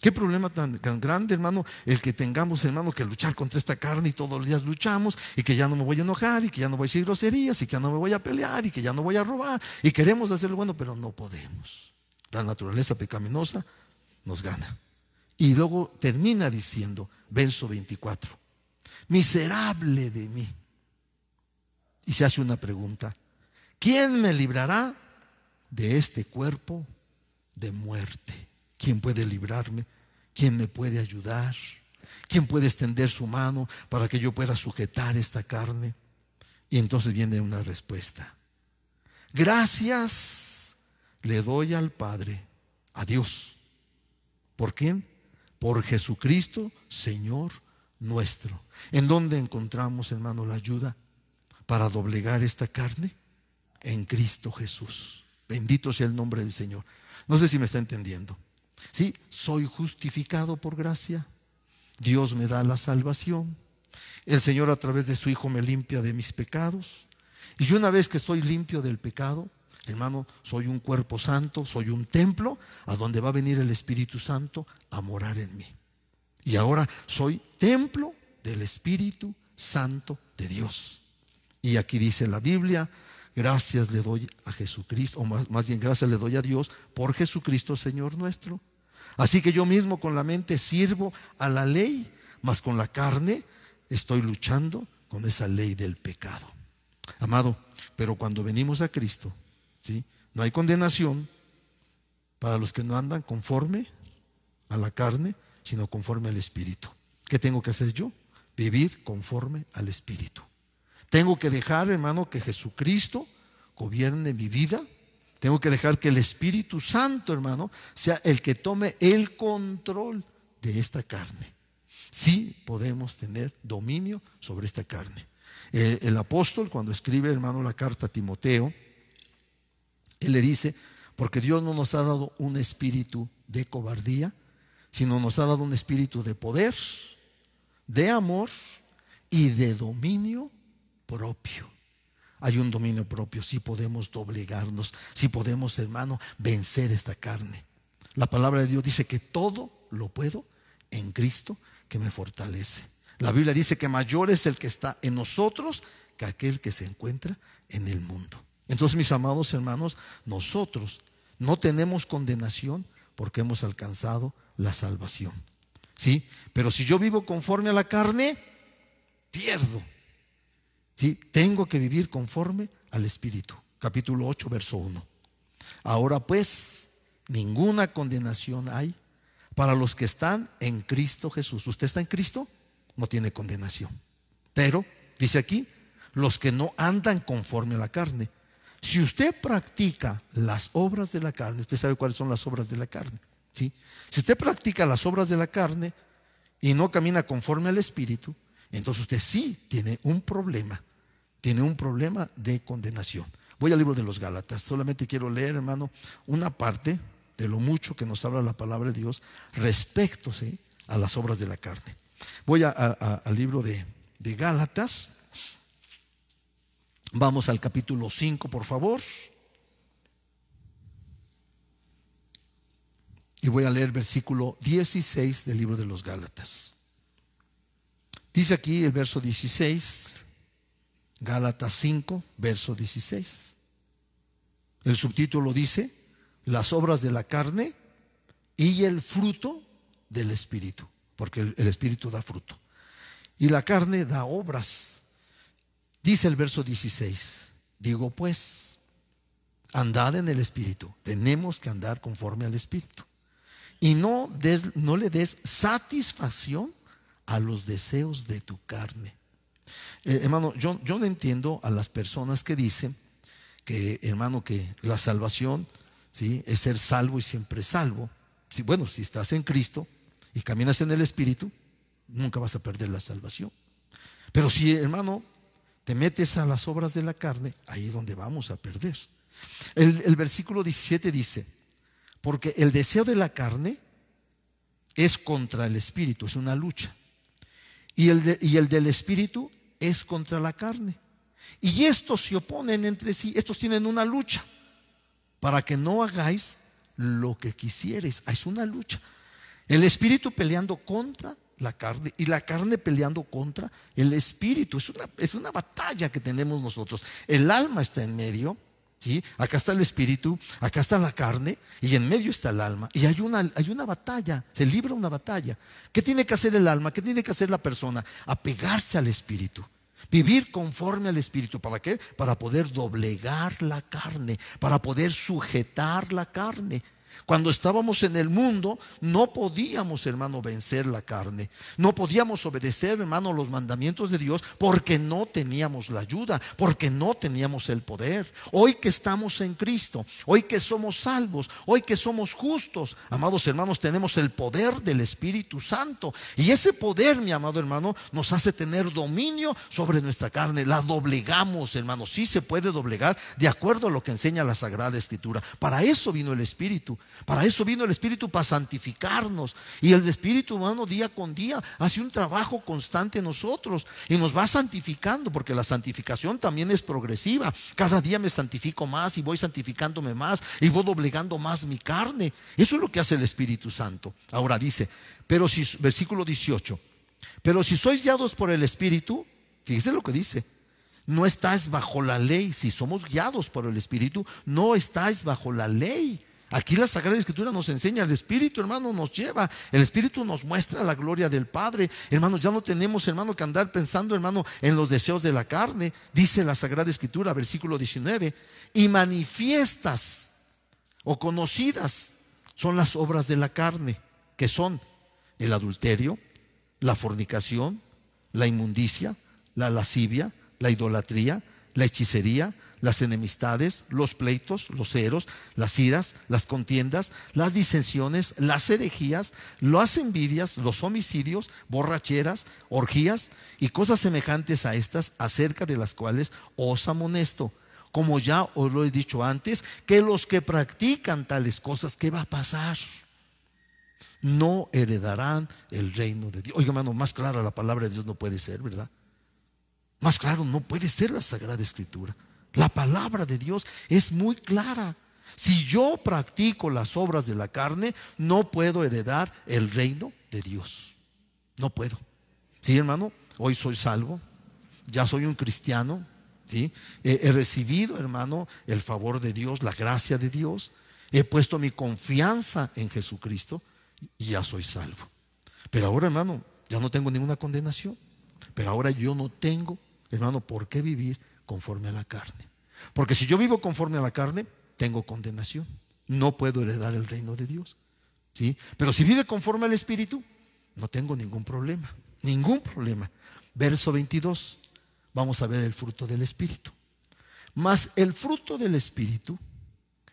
Qué problema tan, grande, hermano, el que tengamos, hermano, que luchar contra esta carne y todos los días luchamos y que ya no me voy a enojar y que ya no voy a decir groserías y que ya no me voy a pelear y que ya no voy a robar y queremos hacer lo bueno, pero no podemos. La naturaleza pecaminosa nos gana. Y luego termina diciendo, verso 24, miserable de mí. Y se hace una pregunta, ¿quién me librará de este cuerpo de muerte? ¿Quién puede librarme? ¿Quién me puede ayudar? ¿Quién puede extender su mano para que yo pueda sujetar esta carne? Y entonces viene una respuesta. Gracias le doy al Padre, a Dios. ¿Por quién? Por Jesucristo, Señor nuestro. ¿En dónde encontramos, hermano, la ayuda para doblegar esta carne? En Cristo Jesús. Bendito sea el nombre del Señor. No sé si me está entendiendo. Sí, soy justificado por gracia. Dios me da la salvación. El Señor a través de su Hijo me limpia de mis pecados. Y yo una vez que estoy limpio del pecado, hermano, soy un cuerpo santo, soy un templo a donde va a venir el Espíritu Santo a morar en mí. Y ahora soy templo del Espíritu Santo de Dios. Y aquí dice la Biblia, gracias le doy a Jesucristo, o más, bien gracias le doy a Dios por Jesucristo Señor nuestro. Así que yo mismo con la mente sirvo a la ley, mas con la carne estoy luchando con esa ley del pecado. Amado, pero cuando venimos a Cristo, ¿sí? no hay condenación para los que no andan conforme a la carne, sino conforme al Espíritu. ¿Qué tengo que hacer yo? Vivir conforme al Espíritu. Tengo que dejar, hermano, que Jesucristo gobierne mi vida. Tengo que dejar que el Espíritu Santo, hermano, sea el que tome el control de esta carne. Sí podemos tener dominio sobre esta carne. Eh, el apóstol, cuando escribe, hermano, la carta a Timoteo, él le dice, porque Dios no nos ha dado un espíritu de cobardía, sino nos ha dado un espíritu de poder, de amor y de dominio propio. Hay un dominio propio, si podemos doblegarnos, si podemos, hermano, vencer esta carne. La palabra de Dios dice que todo lo puedo en Cristo que me fortalece. La Biblia dice que mayor es el que está en nosotros que aquel que se encuentra en el mundo. Entonces, mis amados hermanos, nosotros no tenemos condenación porque hemos alcanzado la salvación. ¿Sí? Pero si yo vivo conforme a la carne, pierdo. ¿Sí? Tengo que vivir conforme al Espíritu. Capítulo 8, verso 1. Ahora pues, ninguna condenación hay para los que están en Cristo Jesús. ¿Usted está en Cristo? No tiene condenación. Pero, dice aquí, los que no andan conforme a la carne. Si usted practica las obras de la carne, usted sabe cuáles son las obras de la carne. ¿sí? Si usted practica las obras de la carne y no camina conforme al Espíritu, entonces usted sí tiene un problema, tiene un problema de condenación. Voy al libro de los Gálatas, solamente quiero leer, hermano, una parte de lo mucho que nos habla la palabra de Dios respecto a las obras de la carne. Voy al libro de, de Gálatas, vamos al capítulo 5, por favor. Y voy a leer versículo 16 del libro de los Gálatas. Dice aquí el verso 16, Gálatas 5, verso 16. El subtítulo dice, las obras de la carne y el fruto del Espíritu, porque el, Espíritu da fruto. Y la carne da obras. Dice el verso 16, digo pues, andad en el Espíritu, tenemos que andar conforme al Espíritu. Y no, no le des satisfacción a los deseos de tu carne. Eh, hermano, yo, yo no entiendo a las personas que dicen que, hermano, que la salvación ¿sí? es ser salvo y siempre salvo. Sí, bueno, si estás en Cristo y caminas en el Espíritu, nunca vas a perder la salvación. Pero si, hermano, te metes a las obras de la carne, ahí es donde vamos a perder. El versículo 17 dice, porque el deseo de la carne es contra el Espíritu, es una lucha. Y el, y el del Espíritu es contra la carne. Y estos se oponen entre sí, estos tienen una lucha para que no hagáis lo que quisieres. Ah, Es una lucha. El espíritu peleando contra la carne y la carne peleando contra el espíritu. Es una, es una batalla que tenemos nosotros. El alma está en medio. Acá está el espíritu, acá está la carne y en medio está el alma. Y hay una, hay una batalla, se libra una batalla. ¿Qué tiene que hacer el alma? ¿Qué tiene que hacer la persona? Apegarse al espíritu. Vivir conforme al Espíritu. ¿Para qué? Para poder doblegar la carne, para poder sujetar la carne. Cuando estábamos en el mundo, no podíamos, hermano, vencer la carne. No podíamos obedecer, hermano, los mandamientos de Dios porque no teníamos la ayuda, porque no teníamos el poder. Hoy que estamos en Cristo, hoy que somos salvos, hoy que somos justos, amados hermanos, tenemos el poder del Espíritu Santo. Y ese poder, mi amado hermano, nos hace tener dominio sobre nuestra carne. La doblegamos, hermano. Sí se puede doblegar de acuerdo a lo que enseña la Sagrada Escritura. Para eso vino el Espíritu. Para eso vino el Espíritu, para santificarnos. Y el Espíritu, hermano, día con día hace un trabajo constante en nosotros y nos va santificando, porque la santificación también es progresiva. Cada día me santifico más y voy santificándome más y voy doblegando más mi carne. Eso es lo que hace el Espíritu Santo. Ahora dice, pero si, versículo 18, pero si sois guiados por el Espíritu, fíjese lo que dice. No estáis bajo la ley. Si somos guiados por el Espíritu, no estáis bajo la ley. Aquí la Sagrada Escritura nos enseña, el Espíritu, hermano, nos lleva, el Espíritu nos muestra la gloria del Padre. Hermano, ya no tenemos, hermano, que andar pensando, hermano, en los deseos de la carne. Dice la Sagrada Escritura, versículo 19, y manifiestas o conocidas son las obras de la carne, que son el adulterio, la fornicación, la inmundicia, la lascivia, la idolatría, la hechicería, las enemistades, los pleitos, los ceros, las iras, las contiendas, las disensiones, las herejías, las envidias, los homicidios, borracheras, orgías y cosas semejantes a estas, acerca de las cuales os amonesto. Como ya os lo he dicho antes, que los que practican tales cosas, ¿qué va a pasar? No heredarán el reino de Dios. Oiga, hermano, más clara la palabra de Dios no puede ser, ¿verdad? Más claro no puede ser la Sagrada Escritura. La palabra de Dios es muy clara. Si yo practico las obras de la carne, no puedo heredar el reino de Dios. No puedo. Sí, hermano, hoy soy salvo, ya soy un cristiano, ¿sí? He, he recibido, hermano, el favor de Dios, la gracia de Dios. He puesto mi confianza en Jesucristo y ya soy salvo. Pero ahora, hermano, ya no tengo ninguna condenación. Pero ahora yo no tengo, hermano, por qué vivir conforme a la carne. Porque si yo vivo conforme a la carne, tengo condenación. No puedo heredar el reino de Dios. ¿Sí? Pero si vive conforme al Espíritu, no tengo ningún problema. Ningún problema. Verso 22. Vamos a ver el fruto del Espíritu. Mas el fruto del Espíritu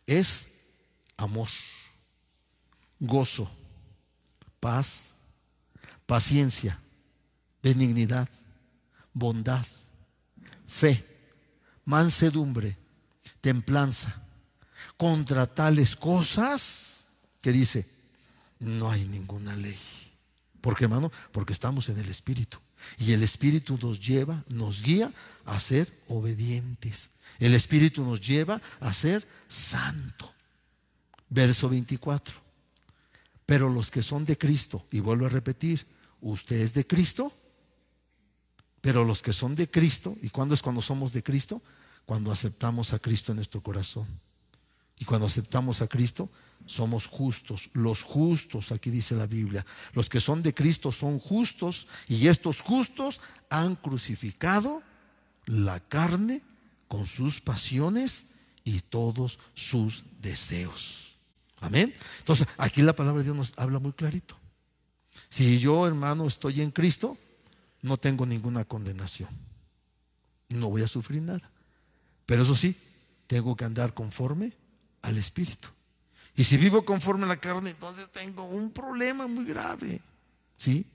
es amor, gozo, paz, paciencia, benignidad, bondad, fe, mansedumbre, templanza. Contra tales cosas que dice, no hay ninguna ley. ¿Por qué, hermano? Porque estamos en el Espíritu. Y el Espíritu nos lleva, nos guía a ser obedientes. El Espíritu nos lleva a ser santo. Verso 24. Pero los que son de Cristo, y vuelvo a repetir, usted es de Cristo, pero los que son de Cristo, ¿y cuándo es cuando somos de Cristo? Cuando aceptamos a Cristo en nuestro corazón. Y cuando aceptamos a Cristo, somos justos. Los justos, aquí dice la Biblia, los que son de Cristo son justos y estos justos han crucificado la carne con sus pasiones y todos sus deseos. Amén. Entonces, aquí la palabra de Dios nos habla muy clarito. Si yo, hermano, estoy en Cristo, no tengo ninguna condenación. No voy a sufrir nada. Pero eso sí, tengo que andar conforme al Espíritu. Y si vivo conforme a la carne, entonces tengo un problema muy grave. ¿Sí?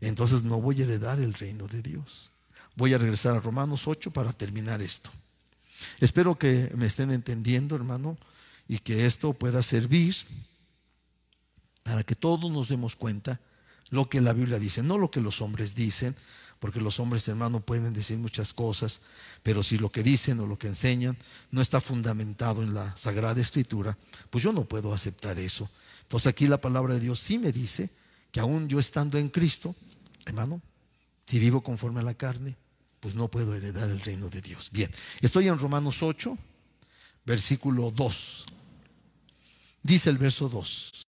Entonces no voy a heredar el reino de Dios. Voy a regresar a Romanos 8 para terminar esto. Espero que me estén entendiendo, hermano, y que esto pueda servir para que todos nos demos cuenta lo que la Biblia dice, no lo que los hombres dicen, porque los hombres, hermano, pueden decir muchas cosas, pero si lo que dicen o lo que enseñan no está fundamentado en la Sagrada Escritura, pues yo no puedo aceptar eso. Entonces aquí la palabra de Dios sí me dice que aún yo estando en Cristo, hermano, si vivo conforme a la carne, pues no puedo heredar el reino de Dios. Bien, estoy en Romanos 8, versículo 2. Dice el verso 2.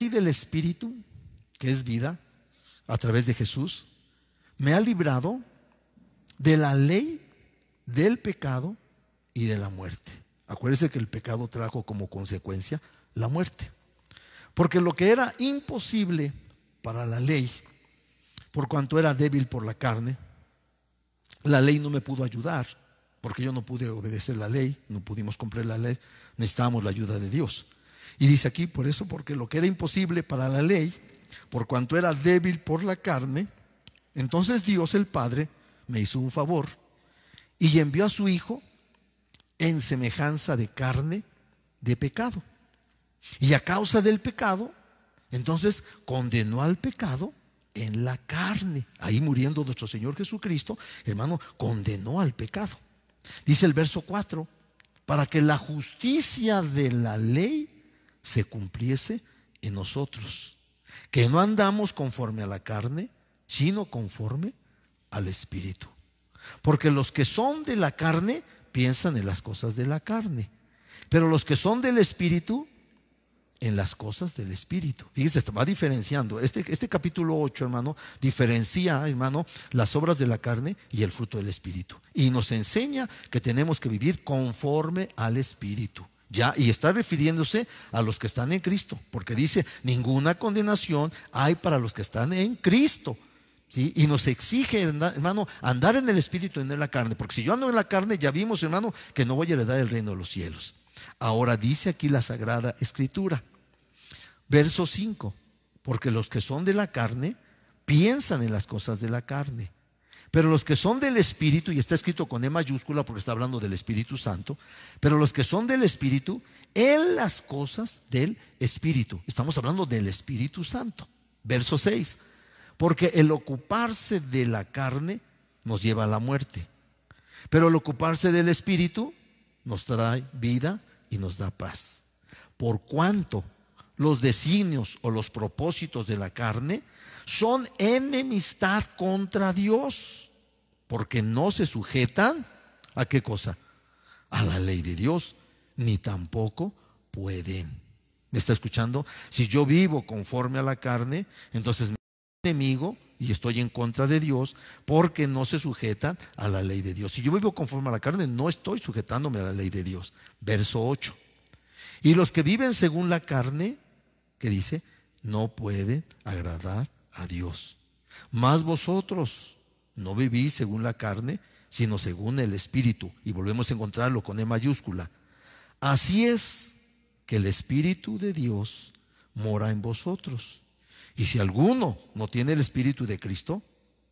Y del Espíritu, que es vida, a través de Jesús, me ha librado de la ley, del pecado y de la muerte. Acuérdese que el pecado trajo como consecuencia la muerte. Porque lo que era imposible para la ley, por cuanto era débil por la carne, la ley no me pudo ayudar, porque yo no pude obedecer la ley, no pudimos cumplir la ley, necesitábamos la ayuda de Dios. Y dice aquí, por eso, porque lo que era imposible para la ley, por cuanto era débil por la carne, entonces Dios el Padre me hizo un favor y envió a su Hijo en semejanza de carne de pecado. Y a causa del pecado, entonces condenó al pecado en la carne. Ahí muriendo nuestro Señor Jesucristo, hermano, condenó al pecado. Dice el verso 4, para que la justicia de la ley se cumpliese en nosotros, que no andamos conforme a la carne, sino conforme al Espíritu. Porque los que son de la carne piensan en las cosas de la carne, pero los que son del Espíritu, en las cosas del Espíritu. Fíjese, va diferenciando. Este, este capítulo 8, hermano, diferencia, hermano, las obras de la carne y el fruto del Espíritu. Y nos enseña que tenemos que vivir conforme al Espíritu. Ya, y está refiriéndose a los que están en Cristo, porque dice, ninguna condenación hay para los que están en Cristo. ¿sí? Y nos exige, hermano, andar en el espíritu y no en la carne. Porque si yo ando en la carne, ya vimos, hermano, que no voy a heredar el reino de los cielos. Ahora dice aquí la Sagrada Escritura. Verso 5. Porque los que son de la carne piensan en las cosas de la carne. Pero los que son del Espíritu, y está escrito con E mayúscula porque está hablando del Espíritu Santo, pero los que son del Espíritu, en las cosas del Espíritu. Estamos hablando del Espíritu Santo. Verso 6. Porque el ocuparse de la carne nos lleva a la muerte. Pero el ocuparse del Espíritu nos trae vida y nos da paz. Por cuanto los designios o los propósitos de la carne son enemistad contra Dios, porque no se sujetan a qué cosa? A la ley de Dios, ni tampoco pueden. ¿Me está escuchando? Si yo vivo conforme a la carne, entonces mi enemigo y estoy en contra de Dios porque no se sujetan a la ley de Dios. Si yo vivo conforme a la carne, no estoy sujetándome a la ley de Dios. Verso 8. Y los que viven según la carne, que dice, no pueden agradar a Dios. Mas vosotros no vivís según la carne, sino según el Espíritu. Y volvemos a encontrarlo con E mayúscula. Así es que el Espíritu de Dios mora en vosotros. Y si alguno no tiene el Espíritu de Cristo,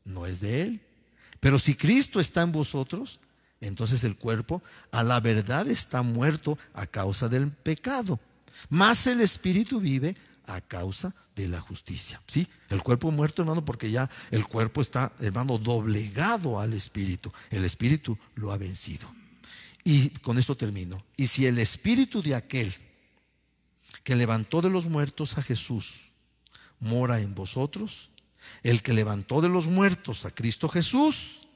no es de él. Pero si Cristo está en vosotros, entonces el cuerpo a la verdad está muerto a causa del pecado. Más el Espíritu vive a causa de la justicia. ¿Sí? El cuerpo muerto, hermano, porque ya el cuerpo está, hermano, doblegado al Espíritu. El Espíritu lo ha vencido. Y con esto termino. Y si el Espíritu de aquel que levantó de los muertos a Jesús mora en vosotros, el que levantó de los muertos a Cristo Jesús,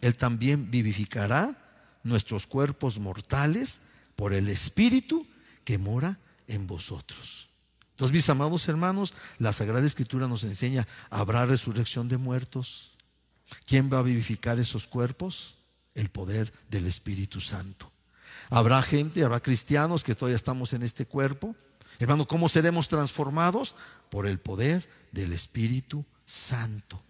Él también vivificará nuestros cuerpos mortales por el Espíritu que mora en vosotros. Entonces, mis amados hermanos, la Sagrada Escritura nos enseña, ¿habrá resurrección de muertos? ¿Quién va a vivificar esos cuerpos? El poder del Espíritu Santo. Habrá gente, habrá cristianos que todavía estamos en este cuerpo. Hermano, ¿cómo seremos transformados? Por el poder del Espíritu Santo.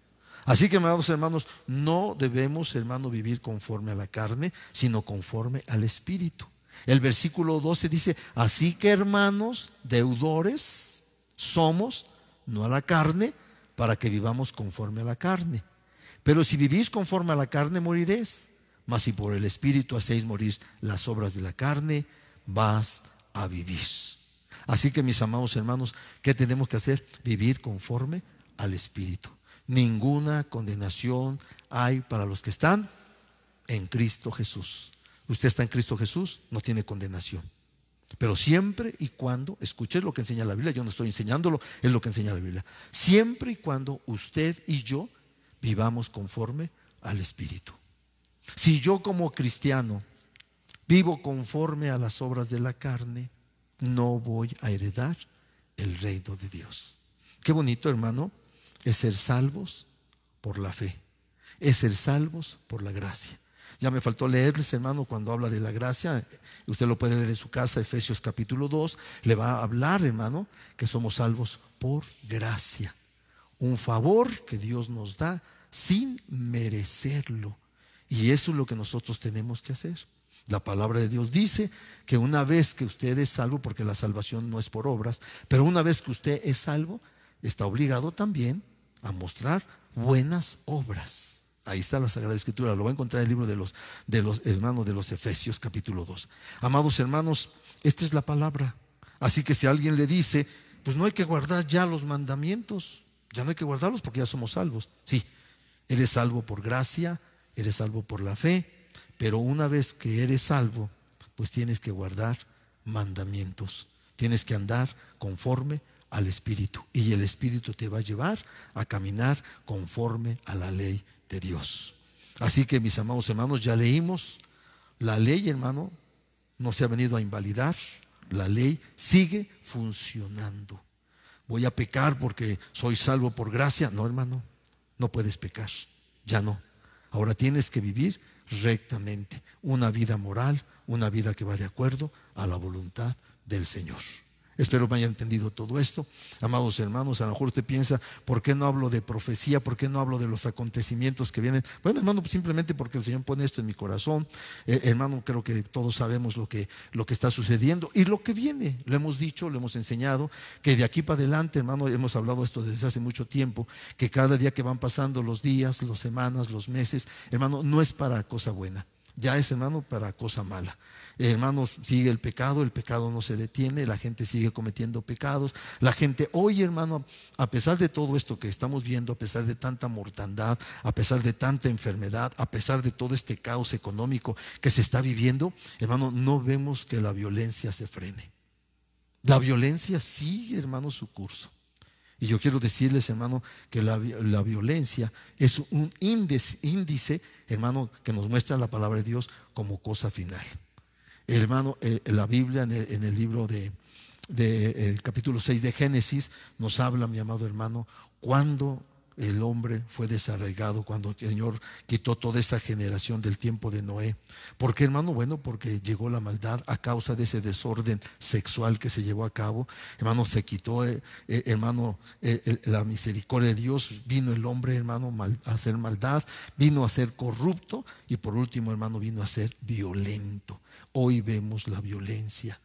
Así que, amados hermanos, no debemos, hermano, vivir conforme a la carne, sino conforme al Espíritu. El versículo 12 dice, así que hermanos, deudores somos, no a la carne, para que vivamos conforme a la carne. Pero si vivís conforme a la carne, moriréis. Mas si por el Espíritu hacéis morir las obras de la carne, vas a vivir. Así que mis amados hermanos, ¿qué tenemos que hacer? Vivir conforme al Espíritu. Ninguna condenación hay para los que están en Cristo Jesús. Usted está en Cristo Jesús, no tiene condenación. Pero siempre y cuando, escuche lo que enseña la Biblia, yo no estoy enseñándolo, es lo que enseña la Biblia. Siempre y cuando usted y yo vivamos conforme al Espíritu. Si yo como cristiano vivo conforme a las obras de la carne, no voy a heredar el reino de Dios. Qué bonito, hermano, es ser salvos por la fe, es ser salvos por la gracia. Ya me faltó leerles, hermano, cuando habla de la gracia. Usted lo puede leer en su casa, Efesios capítulo 2. Le va a hablar, hermano, que somos salvos por gracia. Un favor que Dios nos da sin merecerlo. Y eso es lo que nosotros tenemos que hacer. La palabra de Dios dice que una vez que usted es salvo, porque la salvación no es por obras, pero una vez que usted es salvo, está obligado también a mostrar buenas obras. Ahí está la Sagrada Escritura, lo va a encontrar en el libro de los, de los hermanos de los Efesios, capítulo 2. Amados hermanos, esta es la palabra. Así que si alguien le dice, pues no hay que guardar ya los mandamientos, ya no hay que guardarlos porque ya somos salvos. Sí, eres salvo por gracia, eres salvo por la fe, pero una vez que eres salvo, pues tienes que guardar mandamientos, tienes que andar conforme al Espíritu y el Espíritu te va a llevar a caminar conforme a la ley de Dios. Así que mis amados hermanos, ya leímos, la ley hermano no se ha venido a invalidar, la ley sigue funcionando. Voy a pecar porque soy salvo por gracia. No, hermano, no puedes pecar, ya no. Ahora tienes que vivir rectamente, una vida moral, una vida que va de acuerdo a la voluntad del Señor. Espero me haya entendido todo esto. Amados hermanos, a lo mejor usted piensa, ¿por qué no hablo de profecía? ¿Por qué no hablo de los acontecimientos que vienen? Bueno, hermano, pues simplemente porque el Señor pone esto en mi corazón. Eh, hermano, creo que todos sabemos lo que, lo que está sucediendo y lo que viene. Lo hemos dicho, lo hemos enseñado, que de aquí para adelante, hermano, hemos hablado esto desde hace mucho tiempo, que cada día que van pasando los días, las semanas, los meses, hermano, no es para cosa buena. Ya es, hermano, para cosa mala. Hermanos, sigue el pecado, el pecado no se detiene, la gente sigue cometiendo pecados. La gente hoy, hermano, a pesar de todo esto que estamos viendo, a pesar de tanta mortandad, a pesar de tanta enfermedad, a pesar de todo este caos económico que se está viviendo, hermano, no vemos que la violencia se frene. La violencia sigue, hermano, su curso. Y yo quiero decirles, hermano, que la, la violencia es un índice, índice, hermano, que nos muestra la palabra de Dios como cosa final. Hermano, eh, la Biblia en el, libro de, de, el capítulo 6 de Génesis nos habla, mi amado hermano, cuando el hombre fue desarraigado, cuando el Señor quitó toda esa generación del tiempo de Noé. ¿Por qué, hermano? Bueno, porque llegó la maldad a causa de ese desorden sexual que se llevó a cabo. Hermano, se quitó, eh, eh, hermano, eh, la misericordia de Dios. Vino el hombre, hermano, mal- a hacer maldad, vino a ser corrupto y por último, hermano, vino a ser violento. Hoy vemos la violencia.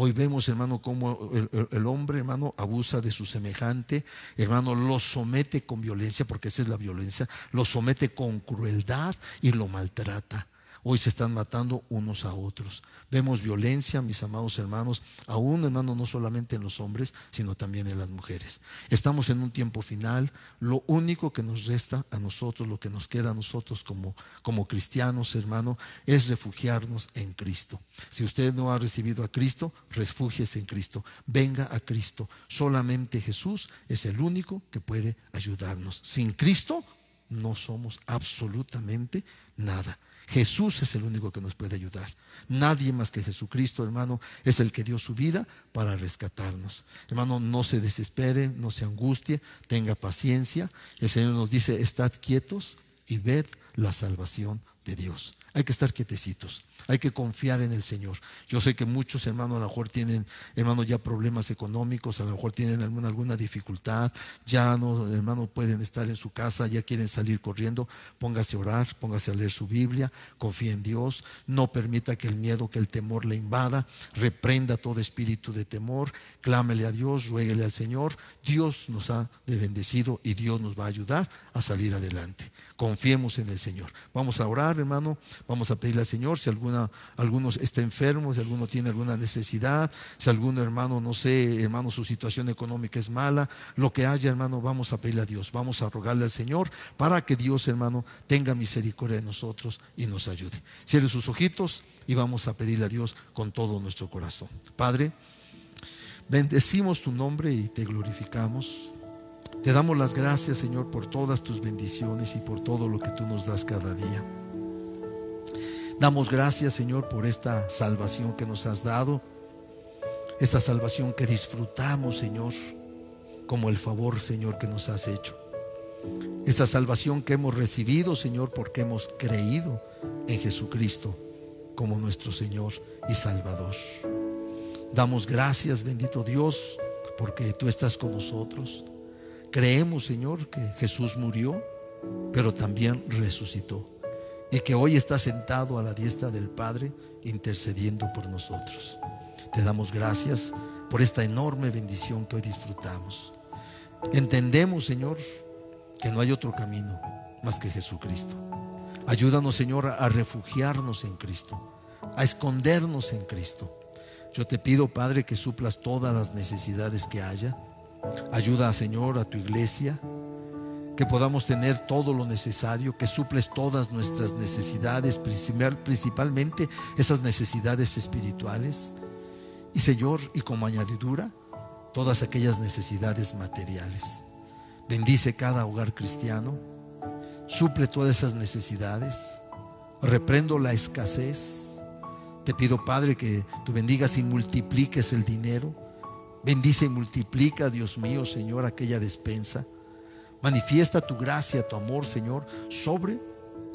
Hoy vemos, hermano, cómo el, hombre, hermano, abusa de su semejante, hermano, lo somete con violencia, porque esa es la violencia, lo somete con crueldad y lo maltrata. Hoy se están matando unos a otros. Vemos violencia, mis amados hermanos, aún, hermano, no solamente en los hombres, sino también en las mujeres. Estamos en un tiempo final. Lo único que nos resta a nosotros, lo que nos queda a nosotros como, como cristianos, hermano, es refugiarnos en Cristo. Si usted no ha recibido a Cristo, refúgiese en Cristo. Venga a Cristo. Solamente Jesús es el único que puede ayudarnos. Sin Cristo no somos absolutamente nada. Jesús es el único que nos puede ayudar. Nadie más que Jesucristo, hermano, es el que dio su vida para rescatarnos. Hermano, no se desespere, no se angustie, tenga paciencia. El Señor nos dice, estad quietos y ved la salvación de Dios. Hay que estar quietecitos. Hay que confiar en el Señor. Yo sé que muchos hermanos a lo mejor tienen, hermanos, ya problemas económicos, a lo mejor tienen alguna, dificultad, ya no, hermanos, pueden estar en su casa, ya quieren salir corriendo. Póngase a orar, póngase a leer su Biblia, confíe en Dios, no permita que el miedo, que el temor le invada, reprenda todo espíritu de temor, clámele a Dios, ruéguele al Señor. Dios nos ha de bendecido y Dios nos va a ayudar a salir adelante. Confiemos en el Señor. Vamos a orar, hermano, vamos a pedirle al Señor si alguna algunos está enfermo, si alguno tiene alguna necesidad, si alguno hermano, no sé, hermano, su situación económica es mala, lo que haya, hermano, vamos a pedirle a Dios, vamos a rogarle al Señor para que Dios, hermano, tenga misericordia de nosotros y nos ayude. Cierre sus ojitos y vamos a pedirle a Dios con todo nuestro corazón. Padre, bendecimos tu nombre y te glorificamos. Te damos las gracias, Señor, por todas tus bendiciones y por todo lo que tú nos das cada día. Damos gracias, Señor, por esta salvación que nos has dado, esta salvación que disfrutamos, Señor, como el favor, Señor, que nos has hecho. Esta salvación que hemos recibido, Señor, porque hemos creído en Jesucristo como nuestro Señor y Salvador. Damos gracias, bendito Dios, porque tú estás con nosotros. Creemos, Señor, que Jesús murió, pero también resucitó y que hoy está sentado a la diestra del Padre intercediendo por nosotros. Te damos gracias por esta enorme bendición que hoy disfrutamos. Entendemos, Señor, que no hay otro camino más que Jesucristo. Ayúdanos, Señor, a refugiarnos en Cristo, a escondernos en Cristo. Yo te pido, Padre, que suplas todas las necesidades que haya. Ayuda, Señor, a tu iglesia, que podamos tener todo lo necesario, que suples todas nuestras necesidades, principal- principalmente esas necesidades espirituales. Y Señor, y como añadidura, todas aquellas necesidades materiales. Bendice cada hogar cristiano, suple todas esas necesidades, reprendo la escasez. Te pido, Padre, que tú bendigas y multipliques el dinero. Bendice y multiplica, Dios mío, Señor, aquella despensa. Manifiesta tu gracia, tu amor, Señor, sobre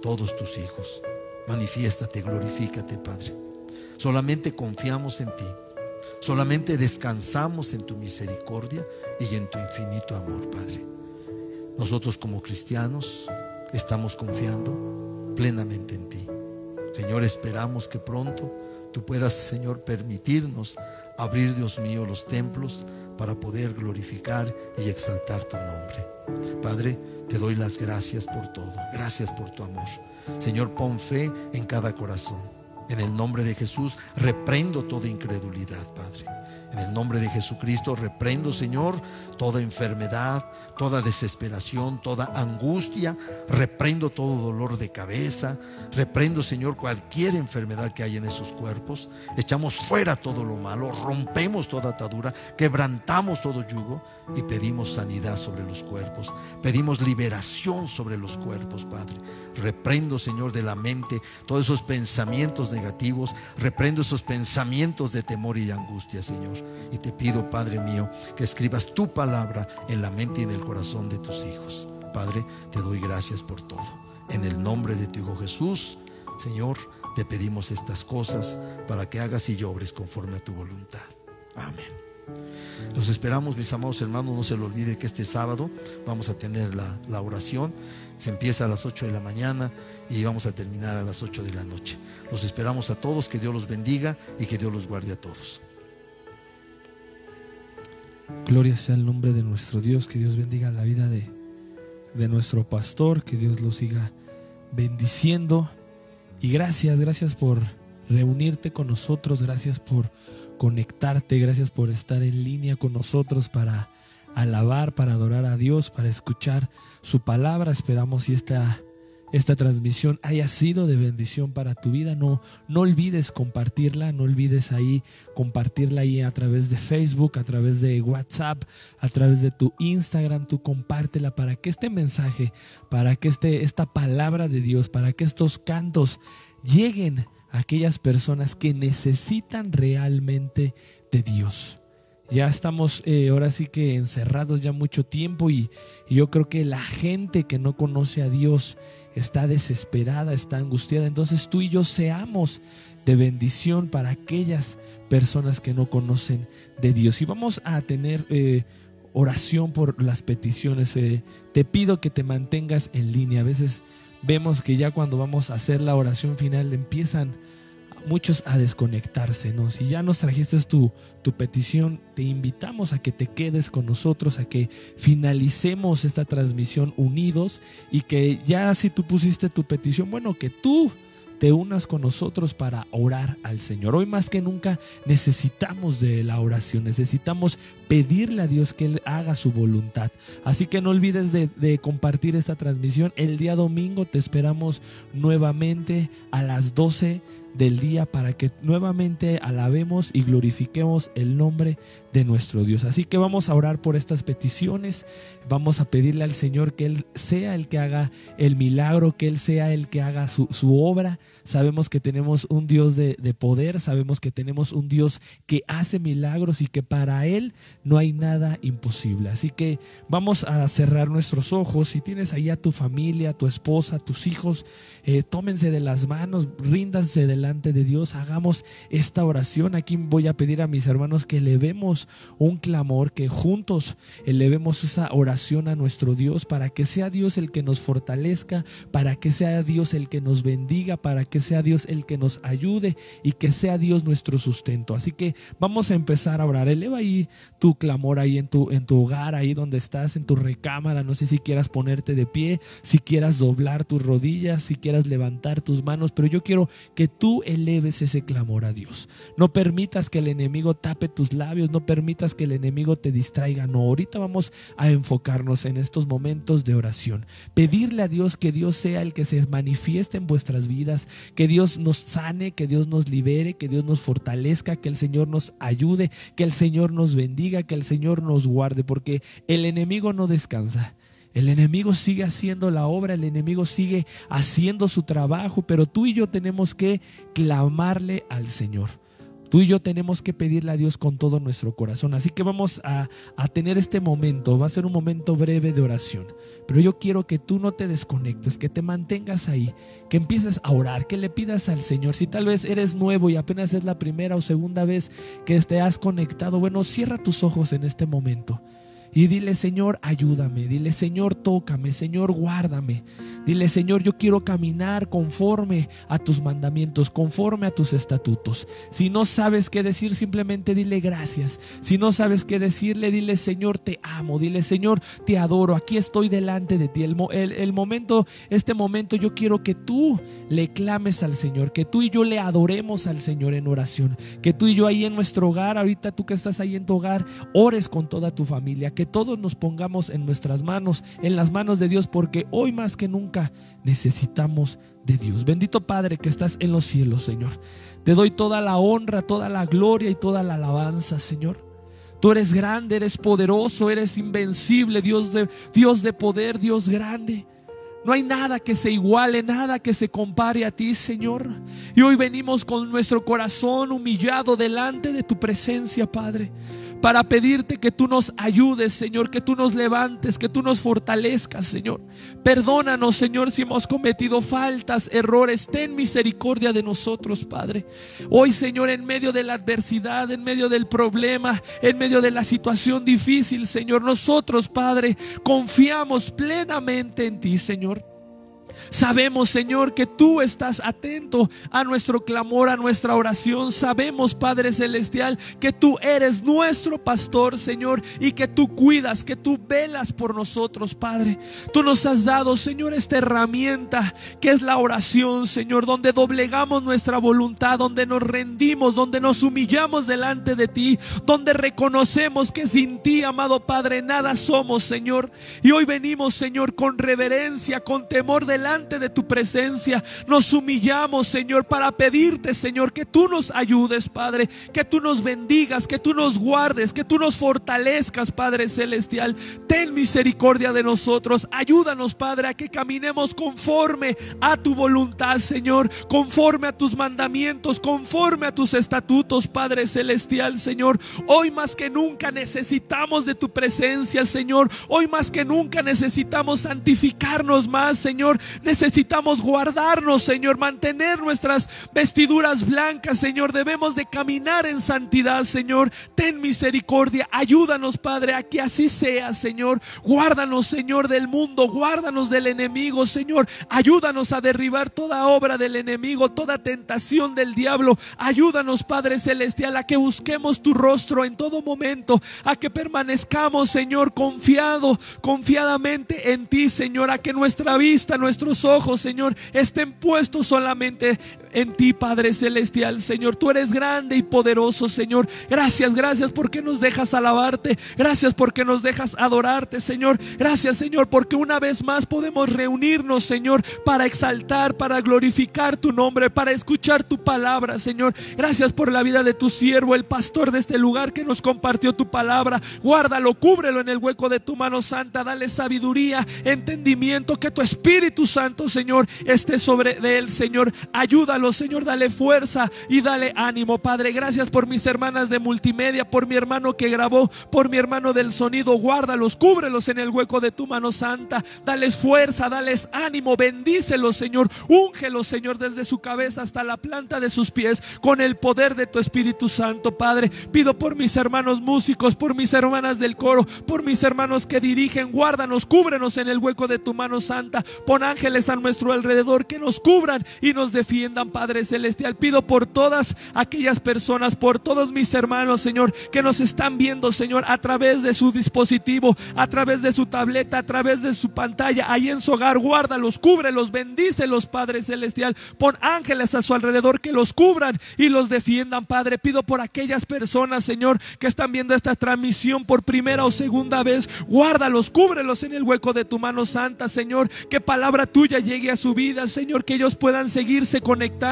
todos tus hijos. Manifiéstate, glorifícate, Padre. Solamente confiamos en ti. Solamente descansamos en tu misericordia y en tu infinito amor, Padre. Nosotros como cristianos estamos confiando plenamente en ti. Señor, esperamos que pronto tú puedas, Señor, permitirnos abrir, Dios mío, los templos para poder glorificar y exaltar tu nombre. Padre, te doy las gracias por todo. Gracias por tu amor. Señor, pon fe en cada corazón. En el nombre de Jesús, reprendo toda incredulidad, Padre. En el nombre de Jesucristo, reprendo, Señor, toda enfermedad, toda desesperación, toda angustia. Reprendo todo dolor de cabeza. Reprendo, Señor, cualquier enfermedad que hay en esos cuerpos. Echamos fuera todo lo malo. Rompemos toda atadura. Quebrantamos todo yugo. Y pedimos sanidad sobre los cuerpos. Pedimos liberación sobre los cuerpos, Padre. Reprendo, Señor, de la mente todos esos pensamientos negativos. Reprendo esos pensamientos de temor y de angustia, Señor. Y te pido, Padre mío, que escribas tu palabra en la mente y en el corazón de tus hijos. Padre, te doy gracias por todo. En el nombre de tu Hijo Jesús, Señor, te pedimos estas cosas para que hagas y obres conforme a tu voluntad. Amén. Los esperamos, mis amados hermanos. No se lo olvide que este sábado vamos a tener la, la oración. Se empieza a las 8 de la mañana y vamos a terminar a las 8 de la noche. Los esperamos a todos. Que Dios los bendiga y que Dios los guarde a todos. Gloria sea el nombre de nuestro Dios, que Dios bendiga la vida de, de nuestro pastor, que Dios lo siga bendiciendo. Y gracias, gracias por reunirte con nosotros, gracias por conectarte, gracias por estar en línea con nosotros para alabar, para adorar a Dios, para escuchar su palabra. Esperamos y esta esta transmisión haya sido de bendición para tu vida. No, no olvides compartirla, no olvides ahí compartirla ahí a través de Facebook, a través de WhatsApp, a través de tu Instagram. Tú compártela para que este mensaje, para que este, esta palabra de Dios, para que estos cantos lleguen a aquellas personas que necesitan realmente de Dios. Ya estamos eh, ahora sí que encerrados ya mucho tiempo y, yo creo que la gente que no conoce a Dios está desesperada, está angustiada. Entonces tú y yo seamos de bendición para aquellas personas que no conocen de Dios. Y vamos a tener eh, oración por las peticiones. Eh, te pido que te mantengas en línea. A veces vemos que ya cuando vamos a hacer la oración final empiezan muchos a desconectarse, ¿no? Si ya nos trajiste tu, tu petición, te invitamos a que te quedes con nosotros, a que finalicemos esta transmisión unidos y que ya si tú pusiste tu petición, bueno, que tú te unas con nosotros para orar al Señor. Hoy más que nunca necesitamos de la oración, necesitamos pedirle a Dios que Él haga su voluntad. Así que no olvides de, compartir esta transmisión. El día domingo te esperamos nuevamente a las 12 del día para que nuevamente alabemos y glorifiquemos el nombre de nuestro Dios. Así que vamos a orar por estas peticiones, vamos a pedirle al Señor que Él sea el que haga el milagro, que Él sea el que haga su, obra. Sabemos que tenemos un Dios de, de, poder, sabemos que tenemos un Dios que hace milagros y que para Él no hay nada imposible. Así que vamos a cerrar nuestros ojos. Si tienes ahí a tu familia, a tu esposa, a tus hijos, eh, tómense de las manos, ríndanse delante de Dios, hagamos esta oración. Aquí voy a pedir a mis hermanos que elevemos un clamor, que juntos elevemos esa oración a nuestro Dios para que sea Dios el que nos fortalezca, para que sea Dios el que nos bendiga, para que sea Dios el que nos ayude y que sea Dios nuestro sustento. Así que vamos a empezar a orar. Eleva ahí tu clamor ahí en tu, en tu hogar, ahí donde estás, en tu recámara. No sé si quieras ponerte de pie, si quieras doblar tus rodillas, si quieras levantar tus manos, pero yo quiero que tú eleves ese clamor a Dios. No permitas que el enemigo tape tus labios, no permitas que el enemigo te distraiga. No, ahorita vamos a enfocarnos en estos momentos de oración. Pedirle a Dios que Dios sea el que se manifieste en vuestras vidas, que Dios nos sane, que Dios nos libere, que Dios nos fortalezca, que el Señor nos ayude, que el Señor nos bendiga, que el Señor nos guarde, porque el enemigo no descansa. El enemigo sigue haciendo la obra, el enemigo sigue haciendo su trabajo, pero tú y yo tenemos que clamarle al Señor. Tú y yo tenemos que pedirle a Dios con todo nuestro corazón. Así que vamos a, a tener este momento. Va a ser un momento breve de oración. Pero yo quiero que tú no te desconectes, que te mantengas ahí, que empieces a orar, que le pidas al Señor. Si tal vez eres nuevo y apenas es la primera o segunda vez que te has conectado, bueno, cierra tus ojos en este momento. Y dile, Señor, ayúdame. Dile, Señor, tócame. Señor, guárdame. Dile, Señor, yo quiero caminar conforme a tus mandamientos, conforme a tus estatutos. Si no sabes qué decir, simplemente dile gracias. Si no sabes qué decirle, dile, Señor, te amo. Dile, Señor, te adoro. Aquí estoy delante de ti. El, el- el momento, este momento, yo quiero que tú le clames al Señor, que tú y yo le adoremos al Señor en oración. Que tú y yo ahí en nuestro hogar, ahorita tú que estás ahí en tu hogar, ores con toda tu familia. Que todos nos pongamos en nuestras manos, en las manos de Dios, porque hoy más que nunca necesitamos de Dios. Bendito Padre que estás en los cielos, Señor. Te doy toda la honra, toda la gloria y toda la alabanza, Señor. Tú eres grande, eres poderoso, eres invencible, Dios de, Dios de poder, Dios grande. No hay nada que se iguale, nada que se compare a ti, Señor. Y hoy venimos con nuestro corazón humillado delante de tu presencia, Padre, para pedirte que tú nos ayudes, Señor, que tú nos levantes, que tú nos fortalezcas, Señor. Perdónanos, Señor, si hemos cometido faltas, errores. Ten misericordia de nosotros, Padre. Hoy, Señor, en medio de la adversidad, en medio del problema, en medio de la situación difícil, Señor, nosotros, Padre, confiamos plenamente en ti, Señor. Sabemos, Señor, que tú estás atento a nuestro clamor, a nuestra oración. Sabemos, Padre Celestial, que tú eres nuestro pastor, Señor, y que tú cuidas, que tú velas por nosotros, Padre. Tú nos has dado, Señor, esta herramienta que es la oración, Señor, donde doblegamos nuestra voluntad, donde nos rendimos, donde nos humillamos delante de ti, donde reconocemos que sin ti, amado Padre, nada somos, Señor. Y hoy venimos, Señor, con reverencia, con temor delante de tu presencia. Nos humillamos, Señor, para pedirte, Señor, que tú nos ayudes, Padre, que tú nos bendigas, que tú nos guardes, que tú nos fortalezcas, Padre Celestial. Ten misericordia de nosotros. Ayúdanos, Padre, a que caminemos conforme a tu voluntad, Señor, conforme a tus mandamientos, conforme a tus estatutos, Padre Celestial, Señor. Hoy más que nunca necesitamos de tu presencia, Señor. Hoy más que nunca necesitamos santificarnos más, Señor. Guardarnos, Señor, mantener nuestras vestiduras blancas, Señor. Debemos de caminar en santidad, Señor. Ten misericordia. Ayúdanos, Padre, a que así sea, Señor. Guárdanos, Señor, del mundo. Guárdanos del enemigo, Señor. Ayúdanos a derribar toda obra del enemigo, toda tentación del diablo. Ayúdanos, Padre Celestial, a que busquemos tu rostro en todo momento, a que permanezcamos, Señor, confiado, confiadamente en ti, Señor, a que nuestra vista, nuestros ojos, Señor, estén puestos solamente en ti, Padre Celestial, Señor. Tú eres grande y poderoso, Señor. Gracias, gracias porque nos dejas alabarte. Gracias porque nos dejas adorarte, Señor. Gracias, Señor, porque una vez más podemos reunirnos, Señor, para exaltar, para glorificar tu nombre, para escuchar tu palabra, Señor. Gracias por la vida de tu siervo, el pastor de este lugar que nos compartió tu palabra. Guárdalo, cúbrelo en el hueco de tu mano santa. Dale sabiduría, entendimiento, que tu Espíritu Santo, Señor, esté sobre él, Señor. Ayúdalo, Señor, dale fuerza y dale ánimo, Padre. Gracias por mis hermanas de multimedia, por mi hermano que grabó, por mi hermano del sonido. Guárdalos, cúbrelos en el hueco de tu mano santa. Dales fuerza, dales ánimo, bendícelos, Señor. Úngelos, Señor, desde su cabeza hasta la planta de sus pies con el poder de tu Espíritu Santo, Padre. Pido por mis hermanos músicos, por mis hermanas del coro, por mis hermanos que dirigen. Guárdanos, cúbrenos en el hueco de tu mano santa. Pon ángeles a nuestro alrededor que nos cubran y nos defiendan, Padre Celestial. Pido por todas aquellas personas, por todos mis hermanos, Señor, que nos están viendo, Señor, a través de su dispositivo, a través de su tableta, a través de su pantalla, ahí en su hogar. Guárdalos, cúbrelos, bendícelos, Padre Celestial. Pon ángeles a su alrededor que los cubran y los defiendan, Padre. Pido por aquellas personas, Señor, que están viendo esta transmisión por primera o segunda vez. Guárdalos, cúbrelos en el hueco de tu mano santa, Señor. Que palabra tuya llegue a su vida, Señor, que ellos puedan seguirse conectando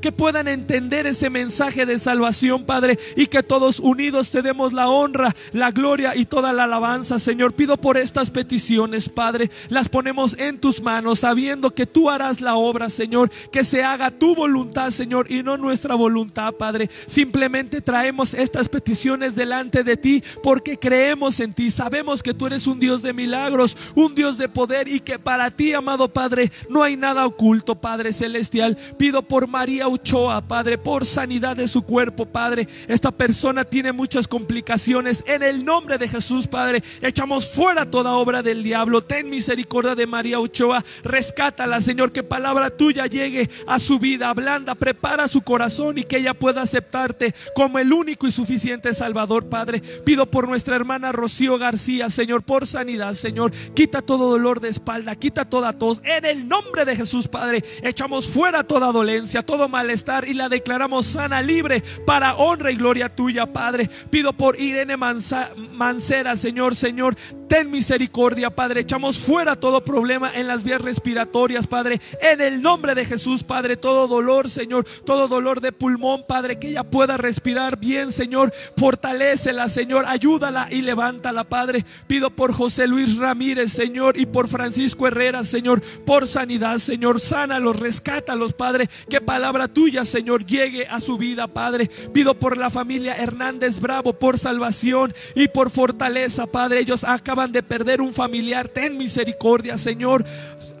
que puedan entender ese mensaje de salvación, Padre, y que todos unidos te demos la honra, la gloria y toda la alabanza, Señor. Pido por estas peticiones, Padre, las ponemos en tus manos, sabiendo que tú harás la obra, Señor, que se haga tu voluntad, Señor, y no nuestra voluntad, Padre. Simplemente traemos estas peticiones delante de ti porque creemos en ti, sabemos que tú eres un Dios de milagros, un Dios de poder y que para ti, amado Padre, no hay nada oculto, Padre celestial. Pido por María Ochoa, Padre, por sanidad de su cuerpo, Padre. Esta persona tiene muchas complicaciones. En el nombre de Jesús, Padre, echamos fuera toda obra del diablo. Ten misericordia de María Ochoa. Rescátala, Señor, que palabra tuya llegue a su vida, blanda, prepara su corazón y que ella pueda aceptarte como el único y suficiente Salvador, Padre. Pido por nuestra hermana Rocío García, Señor, por sanidad, Señor. Quita todo dolor de espalda, quita toda tos. En el nombre de Jesús, Padre, echamos fuera toda dolencia, todo malestar y la declaramos sana, libre, para honra y gloria tuya, Padre. Pido por Irene Mancera, Señor, Señor. Ten misericordia, Padre. Echamos fuera todo problema en las vías respiratorias, Padre. En el nombre de Jesús, Padre. Todo dolor, Señor. Todo dolor de pulmón, Padre. Que ella pueda respirar bien, Señor. Fortalécela, Señor. Ayúdala y levántala, Padre. Pido por José Luis Ramírez, Señor. Y por Francisco Herrera, Señor. Por sanidad, Señor. Sánalos, rescátalos, Padre. Que palabra tuya, Señor, llegue a su vida, Padre. Pido por la familia Hernández Bravo, por salvación y por fortaleza, Padre. Ellos acaban de perder un familiar. Ten misericordia, Señor.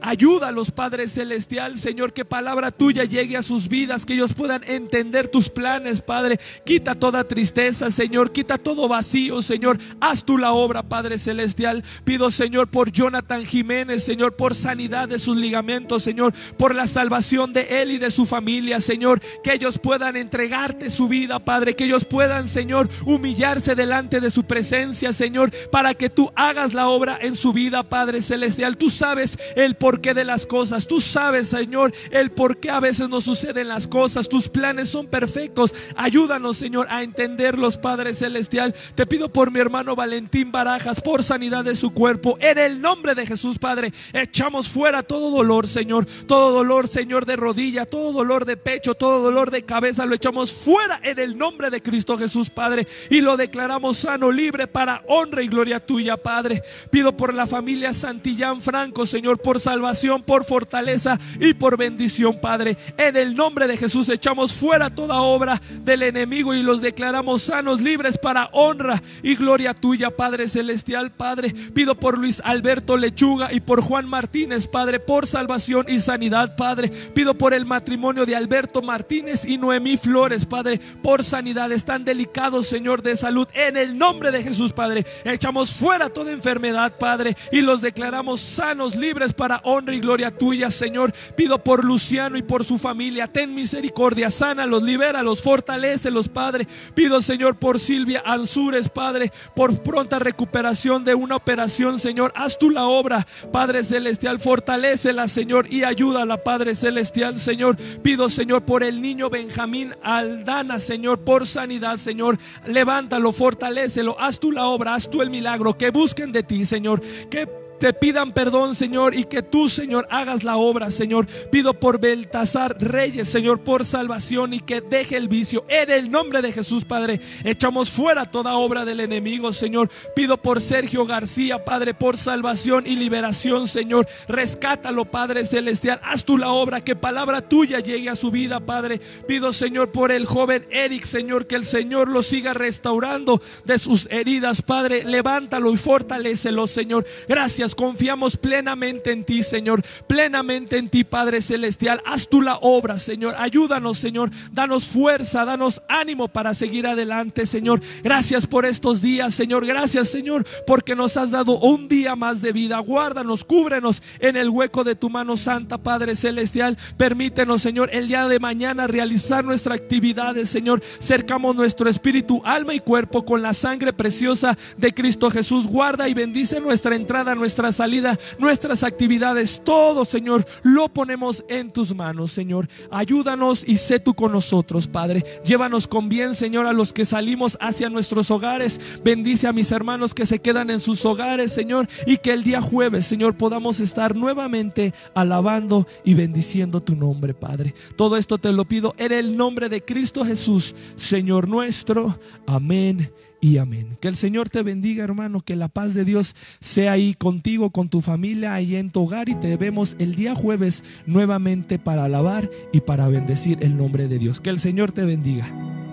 Ayúdalos, Padre Celestial, Señor. Que palabra tuya llegue a sus vidas. Que ellos puedan entender tus planes, Padre. Quita toda tristeza, Señor. Quita todo vacío, Señor. Haz tú la obra, Padre Celestial. Pido, Señor, por Jonathan Jiménez, Señor, por sanidad de sus ligamentos, Señor. Por la salvación de él y de su familia, Señor. Que ellos puedan entregarte su vida, Padre. Que ellos puedan, Señor, humillarse delante de su presencia, Señor. Para que tú hagas la obra en su vida, Padre Celestial. Tú sabes el porqué de las cosas. Tú sabes, Señor, el por qué a veces no suceden las cosas. Tus planes son perfectos. Ayúdanos, Señor, a entenderlos, Padre Celestial. Te pido por mi hermano Valentín Barajas, por sanidad de su cuerpo. En el nombre de Jesús, Padre, echamos fuera todo dolor, Señor. Todo dolor, Señor, de rodilla, todo dolor de pecho, todo dolor de cabeza. Lo echamos fuera en el nombre de Cristo Jesús, Padre. Y lo declaramos sano, libre para honra y gloria tuya, Padre. Pido por la familia Santillán Franco, Señor, por salvación, por fortaleza y por bendición, Padre. En el nombre de Jesús echamos fuera toda obra del enemigo y los declaramos sanos, libres para honra y gloria tuya, Padre Celestial, Padre. Pido por Luis Alberto Lechuga y por Juan Martínez, Padre, por salvación y sanidad, Padre. Pido por el matrimonio de Alberto Martínez y Noemí Flores, Padre, por sanidad. Están delicados, Señor, de salud. En el nombre de Jesús, Padre, echamos fuera toda enfermedad, Padre, y los declaramos sanos, libres para honra y gloria tuya, Señor. Pido por Luciano y por su familia. Ten misericordia, sánalos, libéralos, fortalecelos, Padre. Pido, Señor, por Silvia Ansures, Padre, por pronta recuperación de una operación, Señor. Haz tú la obra, Padre Celestial. Fortalecela, Señor, y ayúdala, Padre Celestial, Señor. Pido, Señor, por el niño Benjamín Aldana, Señor, por sanidad, Señor. Levántalo, fortalecelo. Haz tú la obra, haz tú el milagro. Que busquen de ti, Señor. Que te pidan perdón, Señor, y que tú, Señor, hagas la obra, Señor. Pido por Beltasar Reyes, Señor, por salvación y que deje el vicio. En el nombre de Jesús, Padre, echamos fuera toda obra del enemigo, Señor. Pido por Sergio García, Padre, por salvación y liberación, Señor. Rescátalo, Padre Celestial. Haz tú la obra, que palabra tuya llegue a su vida, Padre. Pido, Señor, por el joven Eric, Señor, que el Señor lo siga restaurando de sus heridas, Padre. Levántalo y fortalecelo, Señor. Confiamos plenamente en ti, Señor, plenamente en ti, Padre Celestial. Haz tú la obra, Señor. Ayúdanos, Señor. Danos fuerza, danos ánimo para seguir adelante, Señor. Gracias por estos días, Señor. Gracias, Señor, porque nos has dado un día más de vida. Guárdanos, cúbrenos en el hueco de tu mano santa, Padre Celestial. Permítenos, Señor, el día de mañana realizar nuestras actividades, Señor. Cercamos nuestro espíritu, alma y cuerpo con la sangre preciosa de Cristo Jesús. Guarda y bendice nuestra entrada, nuestra nuestra salida, nuestras actividades, todo, Señor, lo ponemos en tus manos, Señor. Ayúdanos y sé tú con nosotros, Padre. Llévanos con bien, Señor, a los que salimos hacia nuestros hogares. Bendice a mis hermanos que se quedan en sus hogares, Señor, y que el día jueves, Señor, podamos estar nuevamente alabando y bendiciendo tu nombre, Padre. Todo esto te lo pido en el nombre de Cristo Jesús, Señor nuestro. Amén y amén. Que el Señor te bendiga, hermano, que la paz de Dios sea ahí contigo, con tu familia, ahí en tu hogar y te vemos el día jueves nuevamente para alabar y para bendecir el nombre de Dios. Que el Señor te bendiga.